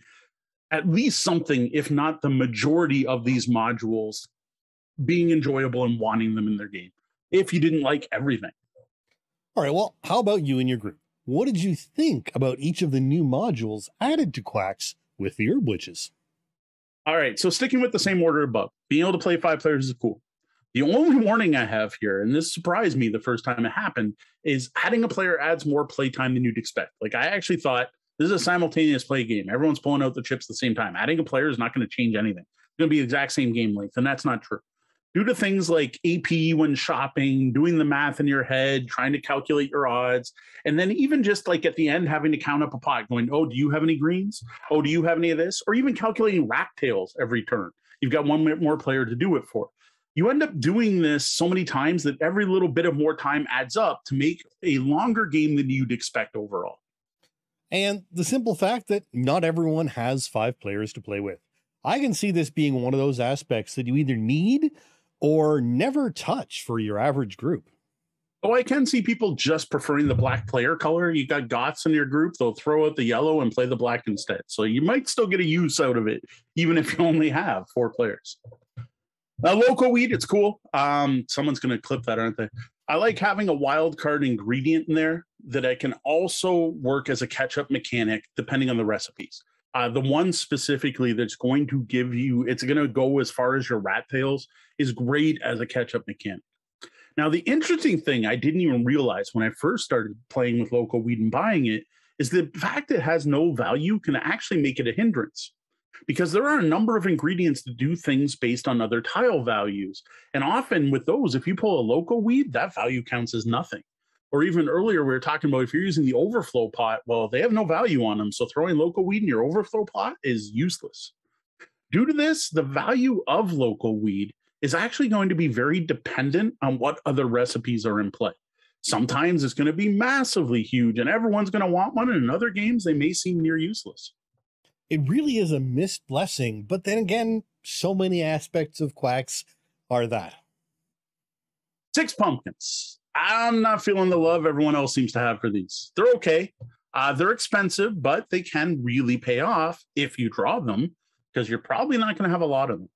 at least something, if not the majority of these modules, being enjoyable and wanting them in their game if you didn't like everything. All right. Well, how about you and your group? What did you think about each of the new modules added to Quacks with the Herb Witches? All right. So sticking with the same order above, being able to play five players is cool. The only warning I have here, and this surprised me the first time it happened, is adding a player adds more playtime than you'd expect. Like I actually thought this is a simultaneous play game. Everyone's pulling out the chips at the same time. Adding a player is not going to change anything. It's going to be the exact same game length, and that's not true due to things like AP when shopping, doing the math in your head, trying to calculate your odds, and then even just like at the end having to count up a pot, going, "Oh, do you have any greens? Oh, do you have any of this?" Or even calculating rat tails every turn. You've got one more player to do it for. You end up doing this so many times that every little bit of more time adds up to make a longer game than you'd expect overall. And the simple fact that not everyone has five players to play with. I can see this being one of those aspects that you either need or never touch for your average group. Oh, I can see people just preferring the black player color. You got gots in your group, they'll throw out the yellow and play the black instead. So you might still get a use out of it, even if you only have four players. Now, local weed, it's cool. Um, someone's going to clip that, aren't they? I like having a wild card ingredient in there that I can also work as a catch up mechanic depending on the recipes. Uh, the one specifically that's going to give you, it's going to go as far as your rat tails, is great as a catch up mechanic. Now, the interesting thing I didn't even realize when I first started playing with local weed and buying it is the fact it has no value can actually make it a hindrance because there are a number of ingredients to do things based on other tile values. And often with those, if you pull a local weed, that value counts as nothing or even earlier we were talking about if you're using the overflow pot well they have no value on them. So throwing local weed in your overflow pot is useless. Due to this the value of local weed is actually going to be very dependent on what other recipes are in play. Sometimes it's going to be massively huge and everyone's going to want one and in other games they may seem near useless. It really is a missed blessing but then again so many aspects of quacks are that. Six pumpkins I'm not feeling the love everyone else seems to have for these. They're okay. Uh, they're expensive, but they can really pay off if you draw them because you're probably not going to have a lot of them.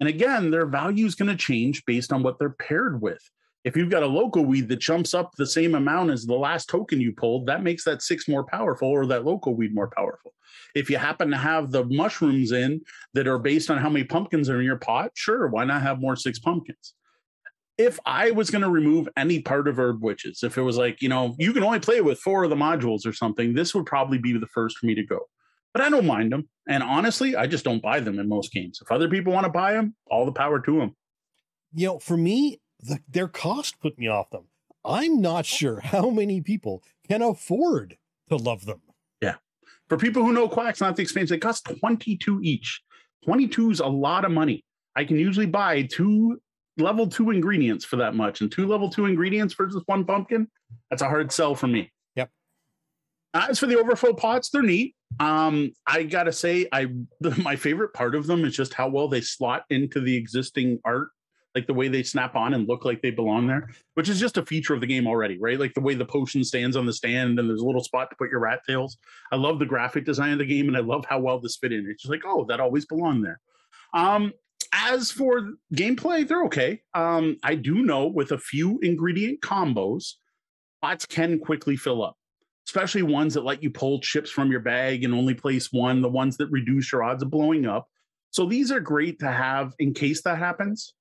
And again, their value is going to change based on what they're paired with. If you've got a local weed that jumps up the same amount as the last token you pulled, that makes that six more powerful or that local weed more powerful. If you happen to have the mushrooms in that are based on how many pumpkins are in your pot, sure, why not have more six pumpkins? If I was going to remove any part of Herb Witches, if it was like, you know, you can only play with four of the modules or something, this would probably be the first for me to go. But I don't mind them. And honestly, I just don't buy them in most games. If other people want to buy them, all the power to them. You know, for me, the, their cost put me off them. I'm not sure how many people can afford to love them. Yeah. For people who know Quacks, not the expense, they cost 22 each. 22 is a lot of money. I can usually buy two level two ingredients for that much, and two level two ingredients versus one pumpkin, that's a hard sell for me. Yep. As for the overflow pots, they're neat. Um, I gotta say, I my favorite part of them is just how well they slot into the existing art. like the way they snap on and look like they belong there, which is just a feature of the game already, right? Like the way the potion stands on the stand and there's a little spot to put your rat tails. I love the graphic design of the game and I love how well this fit in. It's just like, oh, that always belonged there. Um, as for gameplay, they're okay. Um, I do know with a few ingredient combos, pots can quickly fill up, especially ones that let you pull chips from your bag and only place one, the ones that reduce your odds of blowing up. So these are great to have in case that happens.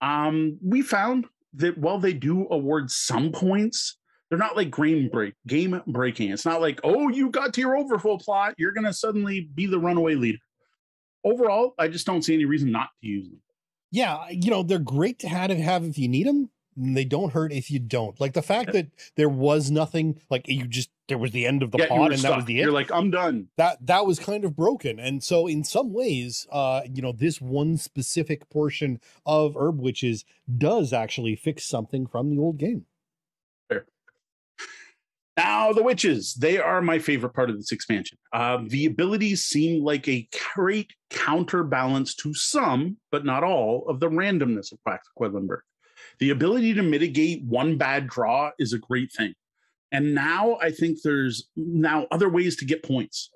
Um, we found that while they do award some points, they're not like game break game breaking. It's not like, oh, you got to your overflow plot, you're gonna suddenly be the runaway leader. Overall, I just don't see any reason not to use them. Yeah, you know, they're great to have, have if you need them, they don't hurt if you don't. Like the fact that there was nothing, like you just there was the end of the yeah, pod and stuck. that was the end. You're like, I'm done. That that was kind of broken. And so in some ways, uh, you know, this one specific portion of herb witches does actually fix something from the old game. Now, the witches, they are my favorite part of this expansion. Uh, the abilities seem like a great counterbalance to some, but not all, of the randomness of Quacks Quedlinburg the ability to mitigate one bad draw is a great thing. And now I think there's now other ways to get points.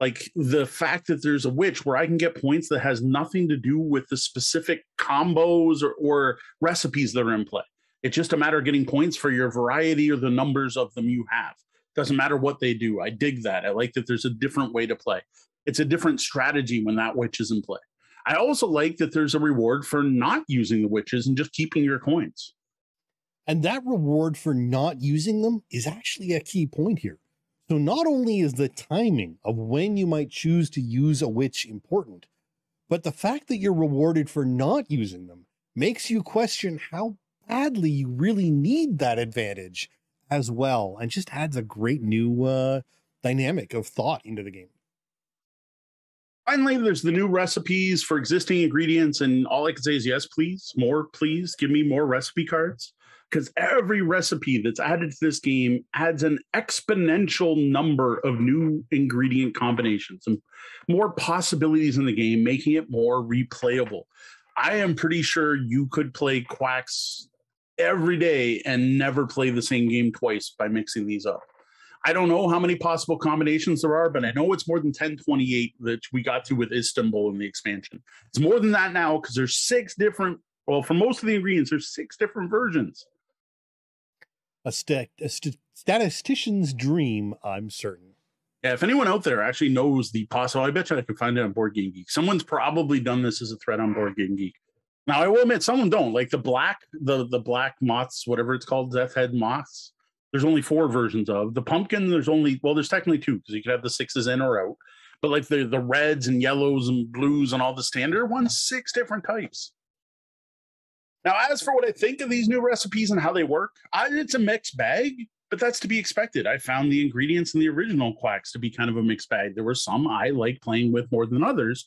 Like the fact that there's a witch where I can get points that has nothing to do with the specific combos or, or recipes that are in play. It's just a matter of getting points for your variety or the numbers of them you have. Doesn't matter what they do. I dig that. I like that there's a different way to play. It's a different strategy when that witch is in play. I also like that there's a reward for not using the witches and just keeping your coins. And that reward for not using them is actually a key point here. So not only is the timing of when you might choose to use a witch important, but the fact that you're rewarded for not using them makes you question how badly you really need that advantage as well and just adds a great new uh, dynamic of thought into the game finally, there's the new recipes for existing ingredients, and all I can say is yes, please, more, please, give me more recipe cards. Because every recipe that's added to this game adds an exponential number of new ingredient combinations and more possibilities in the game, making it more replayable. I am pretty sure you could play Quacks every day and never play the same game twice by mixing these up. I don't know how many possible combinations there are, but I know it's more than 1028 that we got to with Istanbul in the expansion. It's more than that now because there's six different, well, for most of the ingredients, there's six different versions. A, st- a st- statistician's dream, I'm certain. Yeah, if anyone out there actually knows the possible, I bet you I can find it on Board Game Geek. Someone's probably done this as a thread on Board Game Geek. Now I will admit, someone don't like the black, the the black moths, whatever it's called, death head moths there's only four versions of the pumpkin. There's only well, there's technically two because you could have the sixes in or out. But like the the reds and yellows and blues and all the standard ones, six different types. Now, as for what I think of these new recipes and how they work, I, it's a mixed bag, but that's to be expected. I found the ingredients in the original quacks to be kind of a mixed bag. There were some I like playing with more than others,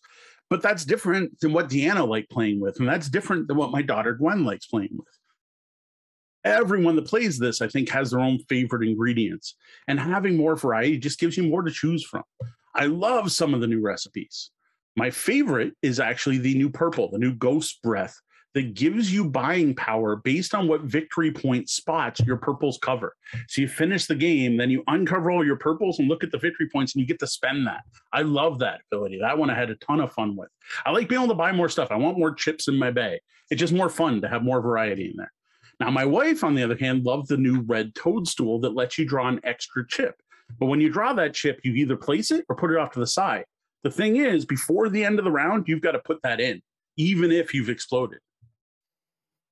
but that's different than what Deanna liked playing with, and that's different than what my daughter Gwen likes playing with everyone that plays this, I think, has their own favorite ingredients. And having more variety just gives you more to choose from. I love some of the new recipes. My favorite is actually the new purple, the new ghost breath that gives you buying power based on what victory point spots your purples cover. So you finish the game, then you uncover all your purples and look at the victory points and you get to spend that. I love that ability. That one I had a ton of fun with. I like being able to buy more stuff. I want more chips in my bag. It's just more fun to have more variety in there. Now, my wife, on the other hand, loved the new red toadstool that lets you draw an extra chip. But when you draw that chip, you either place it or put it off to the side. The thing is, before the end of the round, you've got to put that in, even if you've exploded.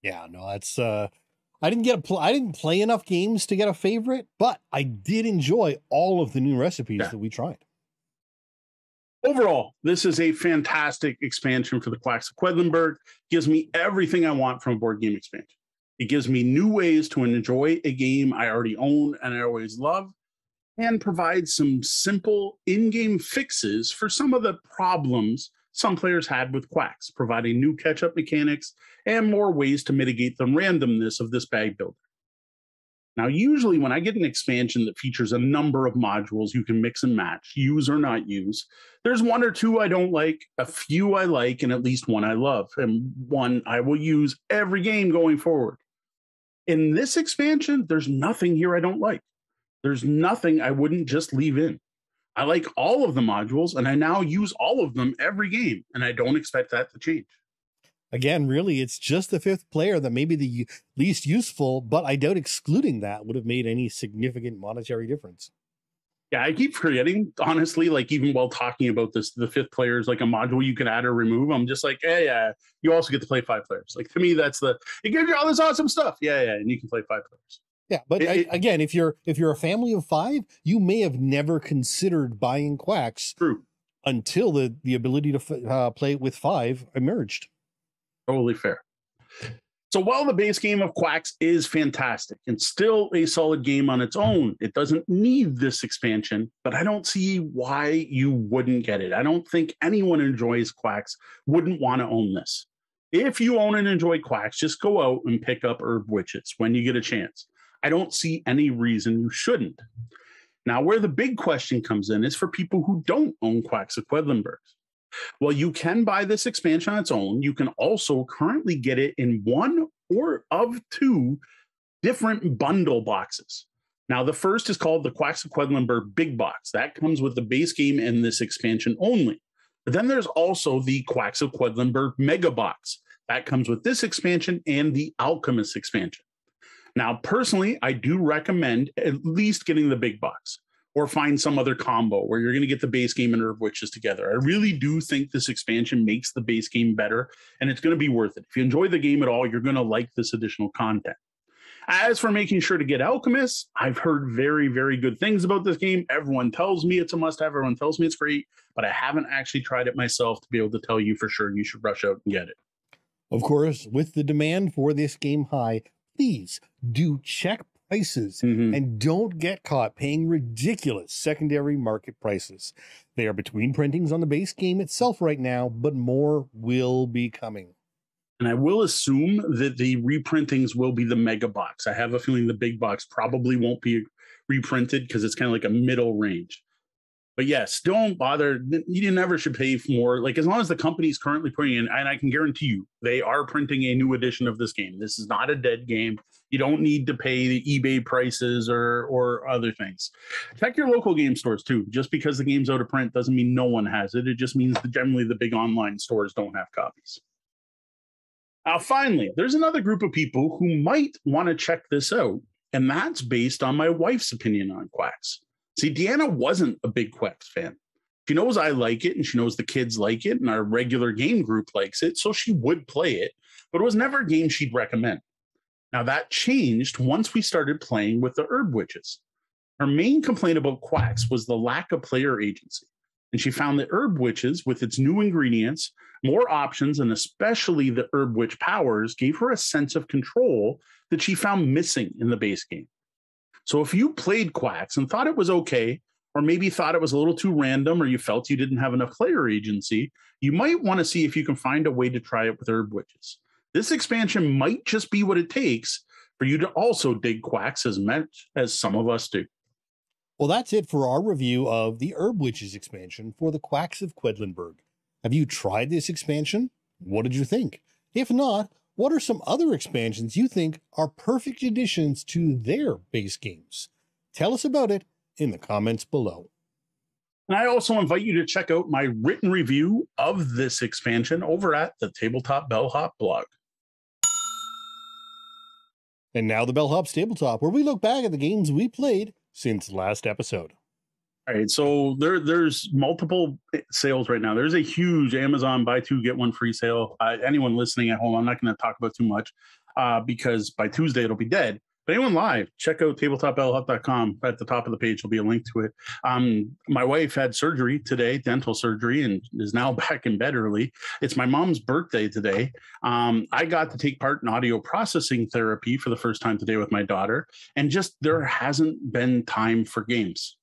Yeah, no, that's uh I didn't get a pl- I didn't play enough games to get a favorite, but I did enjoy all of the new recipes yeah. that we tried. Overall, this is a fantastic expansion for the Quacks of Quedlinburg. Gives me everything I want from a board game expansion. It gives me new ways to enjoy a game I already own and I always love, and provides some simple in game fixes for some of the problems some players had with Quacks, providing new catch up mechanics and more ways to mitigate the randomness of this bag builder. Now, usually when I get an expansion that features a number of modules you can mix and match, use or not use, there's one or two I don't like, a few I like, and at least one I love, and one I will use every game going forward. In this expansion, there's nothing here I don't like. There's nothing I wouldn't just leave in. I like all of the modules, and I now use all of them every game, and I don't expect that to change again, really, it's just the fifth player that may be the least useful, but I doubt excluding that would have made any significant monetary difference. Yeah, I keep forgetting, honestly, like even while talking about this, the fifth player is like a module you can add or remove. I'm just like, hey, yeah, you also get to play five players. Like to me, that's the it gives you all this awesome stuff. Yeah, yeah, and you can play five players. Yeah, but it, I, again, if you're if you're a family of five, you may have never considered buying quacks. True. Until the the ability to uh, play with five emerged. Totally fair. So while the base game of Quacks is fantastic and still a solid game on its own, it doesn't need this expansion, but I don't see why you wouldn't get it. I don't think anyone enjoys Quacks wouldn't want to own this. If you own and enjoy Quacks, just go out and pick up Herb Witches when you get a chance. I don't see any reason you shouldn't. Now, where the big question comes in is for people who don't own Quacks of Quedlinburgs. Well, you can buy this expansion on its own. You can also currently get it in one or of two different bundle boxes. Now, the first is called the Quacks of Quedlinburg Big Box. That comes with the base game and this expansion only. But then there's also the Quacks of Quedlinburg Mega Box. That comes with this expansion and the Alchemist expansion. Now, personally, I do recommend at least getting the big box or find some other combo where you're going to get the base game and Herb Witches together. I really do think this expansion makes the base game better and it's going to be worth it. If you enjoy the game at all, you're going to like this additional content. As for making sure to get Alchemist, I've heard very, very good things about this game. Everyone tells me it's a must have, everyone tells me it's great, but I haven't actually tried it myself to be able to tell you for sure you should rush out and get it. Of course, with the demand for this game high, please do check prices mm-hmm. and don't get caught paying ridiculous secondary market prices. They are between printings on the base game itself right now, but more will be coming. And I will assume that the reprintings will be the mega box. I have a feeling the big box probably won't be reprinted because it's kind of like a middle range. But yes, don't bother. You never should pay for more. Like as long as the company is currently putting in, and I can guarantee you, they are printing a new edition of this game. This is not a dead game. You don't need to pay the eBay prices or or other things. Check your local game stores too. Just because the game's out of print doesn't mean no one has it. It just means that generally the big online stores don't have copies. Now, finally, there's another group of people who might want to check this out, and that's based on my wife's opinion on Quacks. See, Deanna wasn't a big Quacks fan. She knows I like it, and she knows the kids like it, and our regular game group likes it, so she would play it, but it was never a game she'd recommend. Now, that changed once we started playing with the herb witches. Her main complaint about quacks was the lack of player agency. And she found that herb witches, with its new ingredients, more options, and especially the herb witch powers, gave her a sense of control that she found missing in the base game. So if you played quacks and thought it was okay, or maybe thought it was a little too random, or you felt you didn't have enough player agency, you might want to see if you can find a way to try it with herb witches. This expansion might just be what it takes for you to also dig quacks as much as some of us do. Well, that's it for our review of the Herb Witches expansion for the Quacks of Quedlinburg. Have you tried this expansion? What did you think? If not, what are some other expansions you think are perfect additions to their base games? Tell us about it in the comments below. And I also invite you to check out my written review of this expansion over at the Tabletop Bellhop blog. And now the Bellhop's Tabletop, where we look back at the games we played since last episode. All right, so there there's multiple sales right now. There's a huge Amazon buy two get one free sale. Uh, anyone listening at home, I'm not going to talk about too much uh, because by Tuesday it'll be dead But anyone live, check out tabletopbellhop.com. At the top of the page, there'll be a link to it. Um, my wife had surgery today, dental surgery, and is now back in bed early. It's my mom's birthday today. Um, I got to take part in audio processing therapy for the first time today with my daughter, and just there hasn't been time for games.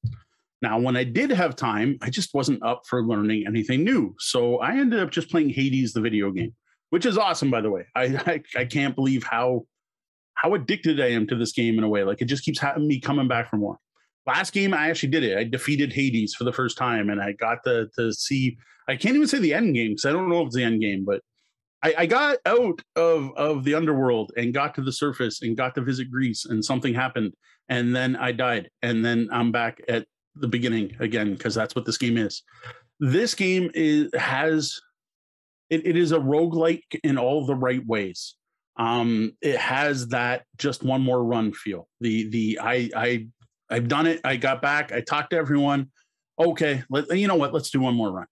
Now, when I did have time, I just wasn't up for learning anything new. So I ended up just playing Hades, the video game, which is awesome, by the way. I, I, I can't believe how how addicted I am to this game in a way. Like it just keeps having me coming back for more. Last game, I actually did it. I defeated Hades for the first time, and I got to to see. I can't even say the end game because I don't know if it's the end game, but I, I got out of of the underworld and got to the surface and got to visit Greece, and something happened, and then I died, and then I'm back at the beginning again because that's what this game is. This game is has it, it is a roguelike in all the right ways. Um it has that just one more run feel. The the i i i've done it. I got back. I talked to everyone. Okay let, you know what? Let's do one more run.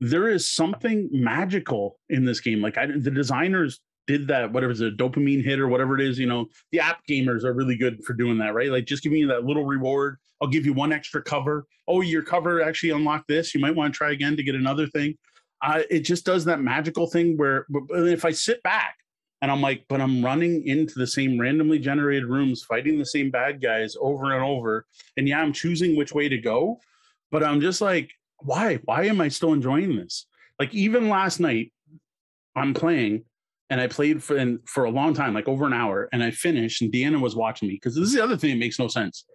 There is something magical in this game. Like I, the designers did that whatever it's a dopamine hit or whatever it is you know? The app gamers are really good for doing that right? Like just giving you that little reward i'll give you one extra cover oh your cover actually unlocked this you might want to try again to get another thing uh, it just does that magical thing where if i sit back and I'm like, but I'm running into the same randomly generated rooms, fighting the same bad guys over and over. And yeah, I'm choosing which way to go, but I'm just like, why? Why am I still enjoying this? Like even last night, I'm playing and I played for and for a long time, like over an hour, and I finished, and Deanna was watching me because this is the other thing that makes no sense.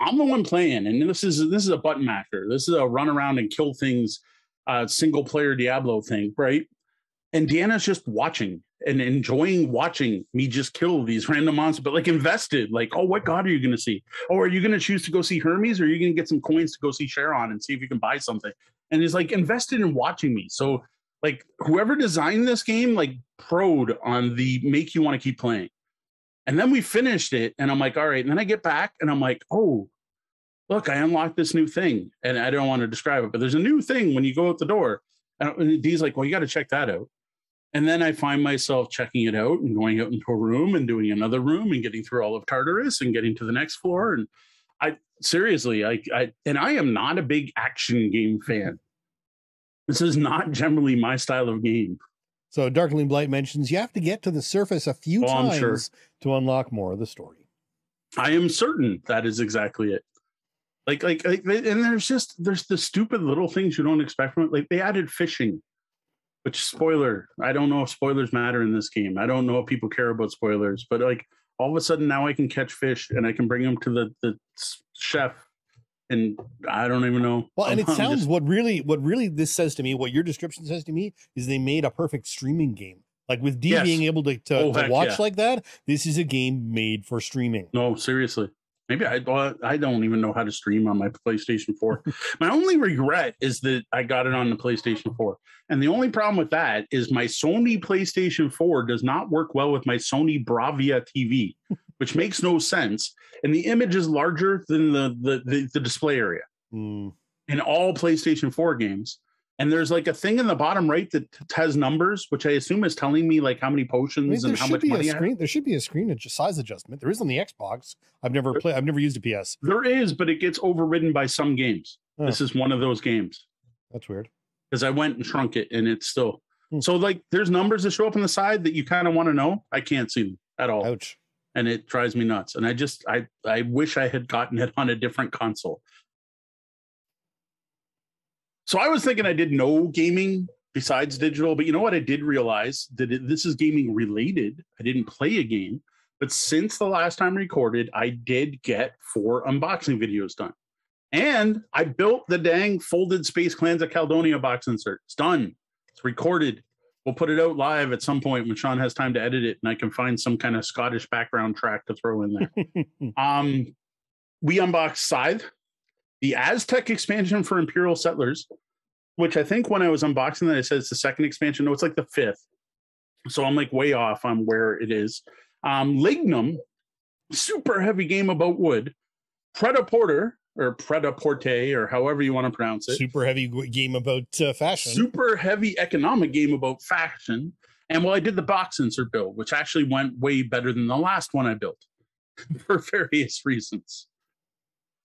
I'm the one playing, and this is this is a button masher. This is a run around and kill things, uh, single player Diablo thing, right? And Deanna's just watching and enjoying watching me just kill these random monsters, but like invested, like, oh, what god are you going to see? Or oh, are you going to choose to go see Hermes, or are you going to get some coins to go see Charon and see if you can buy something? And he's like invested in watching me. So like whoever designed this game, like proed on the make you want to keep playing. And then we finished it, and I'm like, all right. And then I get back, and I'm like, oh, look, I unlocked this new thing, and I don't want to describe it, but there's a new thing when you go out the door. And Dee's like, well, you got to check that out. And then I find myself checking it out and going out into a room and doing another room and getting through all of Tartarus and getting to the next floor. And I seriously, I, I and I am not a big action game fan. This is not generally my style of game. So Darkling Blight mentions you have to get to the surface a few oh, times sure. to unlock more of the story. I am certain that is exactly it. Like, like, like, and there's just there's the stupid little things you don't expect from it. Like they added fishing which spoiler i don't know if spoilers matter in this game i don't know if people care about spoilers but like all of a sudden now i can catch fish and i can bring them to the the chef and i don't even know well and it sounds just, what really what really this says to me what your description says to me is they made a perfect streaming game like with d yes. being able to, to, oh, to watch yeah. like that this is a game made for streaming no seriously Maybe I I don't even know how to stream on my PlayStation 4. my only regret is that I got it on the PlayStation 4. And the only problem with that is my Sony PlayStation 4 does not work well with my Sony Bravia TV, which makes no sense. And the image is larger than the the, the, the display area mm. in all PlayStation 4 games and there's like a thing in the bottom right that has numbers, which I assume is telling me like how many potions I mean, and how much money. Screen, there should be a screen size adjustment. There is on the Xbox. I've never played. I've never used a PS. There is, but it gets overridden by some games. Oh. This is one of those games. That's weird. Because I went and shrunk it, and it's still hmm. so like there's numbers that show up on the side that you kind of want to know. I can't see them at all. Ouch. And it drives me nuts. And I just I I wish I had gotten it on a different console. So I was thinking I did no gaming besides digital, but you know what? I did realize that it, this is gaming related. I didn't play a game, but since the last time recorded, I did get four unboxing videos done. And I built the dang folded Space Clans of Caledonia box insert. It's done. It's recorded. We'll put it out live at some point when Sean has time to edit it and I can find some kind of Scottish background track to throw in there. um, we unboxed Scythe, the Aztec expansion for Imperial Settlers, which I think when I was unboxing that, it says the second expansion. No, it's like the fifth. So I'm like way off on where it is. Um, Lignum, super heavy game about wood. Predaporter or Predaporte or however you want to pronounce it. Super heavy game about uh, fashion. Super heavy economic game about fashion. And well, I did the box insert build, which actually went way better than the last one I built for various reasons.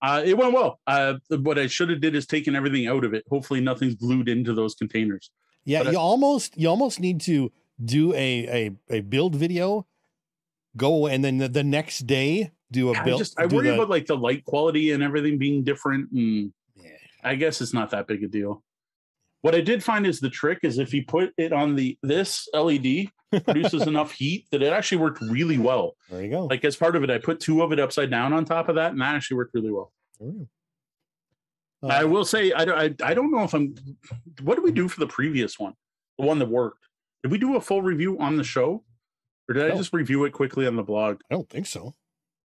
Uh, it went well. Uh, what I should have did is taken everything out of it. Hopefully, nothing's glued into those containers. Yeah, but you I, almost you almost need to do a a, a build video, go and then the, the next day do a build. I, just, I worry the, about like the light quality and everything being different, and yeah. I guess it's not that big a deal. What I did find is the trick is if you put it on the this LED produces enough heat that it actually worked really well. There you go. Like as part of it, I put two of it upside down on top of that, and that actually worked really well. Go. I Uh, will say I don't I, I don't know if I'm what did we do for the previous one? The one that worked. Did we do a full review on the show? Or did I just review it quickly on the blog? I don't think so.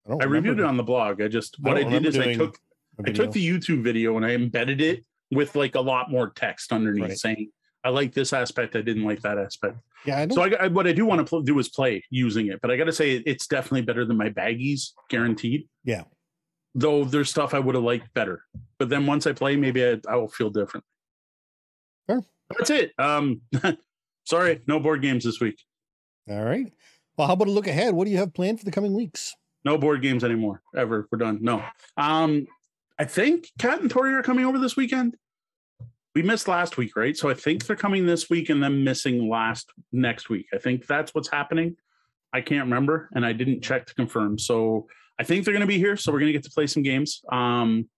I, I reviewed it on the blog. I just what I, don't did is I took I took the YouTube video and I embedded it with like a lot more text underneath Right. saying I like this aspect, I didn't like that aspect. yeah, I So I, I what I do want to pl- do is play using it, but I got to say it's definitely better than my baggies, guaranteed. Yeah. Though there's stuff I would have liked better, but then once I play, maybe I, I will feel different. Sure. That's it. Um, sorry, no board games this week. all right. Well, how about a look ahead? What do you have planned for the coming weeks? No board games anymore. Ever. We're done. No. Um, I think Cat and Tori are coming over this weekend. We missed last week, right? So I think they're coming this week and then missing last next week. I think that's what's happening. I can't remember, and I didn't check to confirm. So I think they're going to be here. So we're going to get to play some games. Um,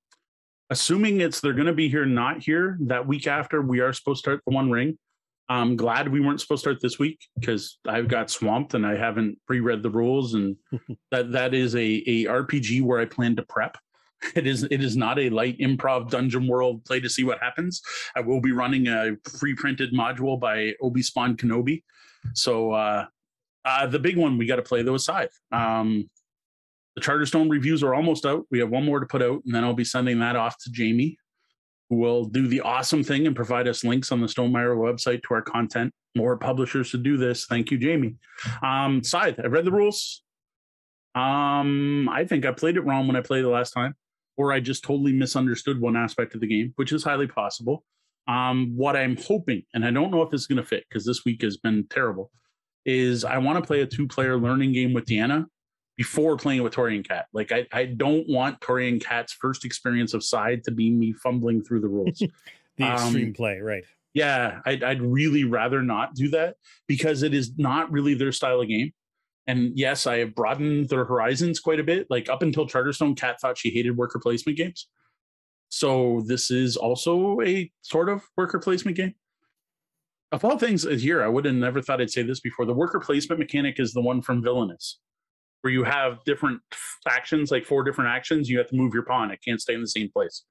assuming it's they're going to be here, not here that week after, we are supposed to start the One Ring. I'm glad we weren't supposed to start this week because I got swamped and I haven't pre-read the rules and that that is a, a RPG where I plan to prep. It is it is not a light improv dungeon world play to see what happens. I will be running a pre-printed module by Obi Spawn Kenobi. So uh, uh, the big one we got to play though is Scythe. Um, the Charterstone reviews are almost out. We have one more to put out, and then I'll be sending that off to Jamey, will do the awesome thing and provide us links on the Stonemaier website to our content. More publishers to do this. Thank you, Jamey. Um, Scythe, I read the rules. Um, I think I played it wrong when I played the last time, or I just totally misunderstood one aspect of the game, which is highly possible. Um, what I'm hoping, and I don't know if it's going to fit because this week has been terrible, is I want to play a two player learning game with Deanna before playing with Tori and Cat. Like, I, I don't want Tori and Cat's first experience of Scythe to be me fumbling through the rules. The Um, extreme play, right? Yeah, I'd, I'd really rather not do that because it is not really their style of game. And yes, I have broadened their horizons quite a bit. Like up until Charterstone, Cat thought she hated worker placement games. So this is also a sort of worker placement game. Of all things here, I would have never thought I'd say this before. The worker placement mechanic is the one from Villainous, where you have different actions, like four different actions. You have to move your pawn. It can't stay in the same place.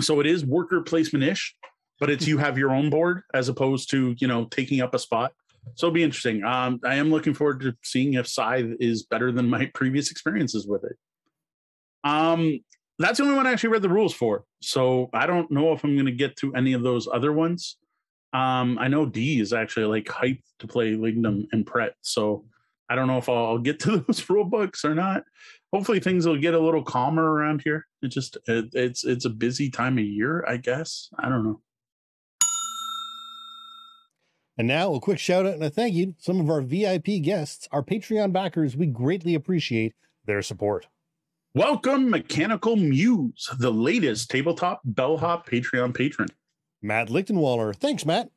So it is worker placement ish, but it's you have your own board as opposed to you know taking up a spot. So it'll be interesting. Um, I am looking forward to seeing if Scythe is better than my previous experiences with it. Um, that's the only one I actually read the rules for. So I don't know if I'm going to get to any of those other ones. Um, I know D is actually like hyped to play Lignum and Pret. So I don't know if I'll get to those rule books or not. Hopefully things will get a little calmer around here. It just it, it's it's a busy time of year, I guess. I don't know. And now a quick shout out and a thank you to some of our VIP guests, our Patreon backers. We greatly appreciate their support. Welcome, Mechanical Muse, the latest tabletop bellhop Patreon patron. Matt Lichtenwaller, thanks, Matt.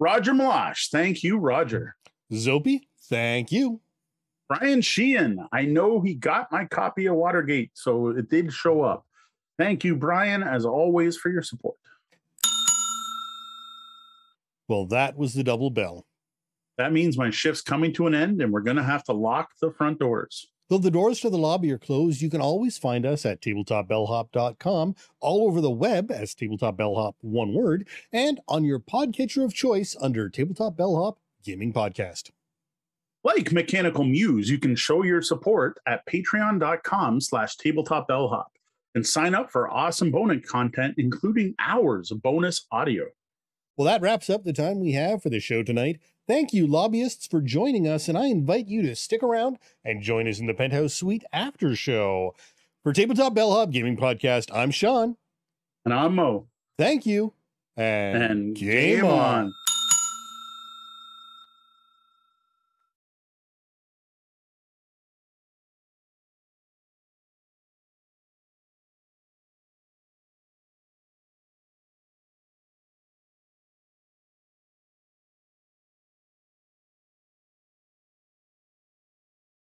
Roger Malash, thank you, Roger. Zopi, thank you. Brian Sheehan, I know he got my copy of Watergate, so it did show up. Thank you, Brian, as always, for your support. Well, that was the double bell. That means my shift's coming to an end, and we're going to have to lock the front doors. Though the doors to the lobby are closed, you can always find us at tabletopbellhop.com, all over the web as tabletopbellhop, one word, and on your podcatcher of choice under Tabletop Bellhop Gaming Podcast. Like Mechanical Muse, you can show your support at patreon.com slash tabletopbellhop and sign up for awesome bonus content, including hours of bonus audio. Well, that wraps up the time we have for the show tonight. Thank you, lobbyists, for joining us, and I invite you to stick around and join us in the Penthouse Suite after show. For Tabletop Bellhop Gaming Podcast, I'm Sean. And I'm Moe. Thank you, and, And game on.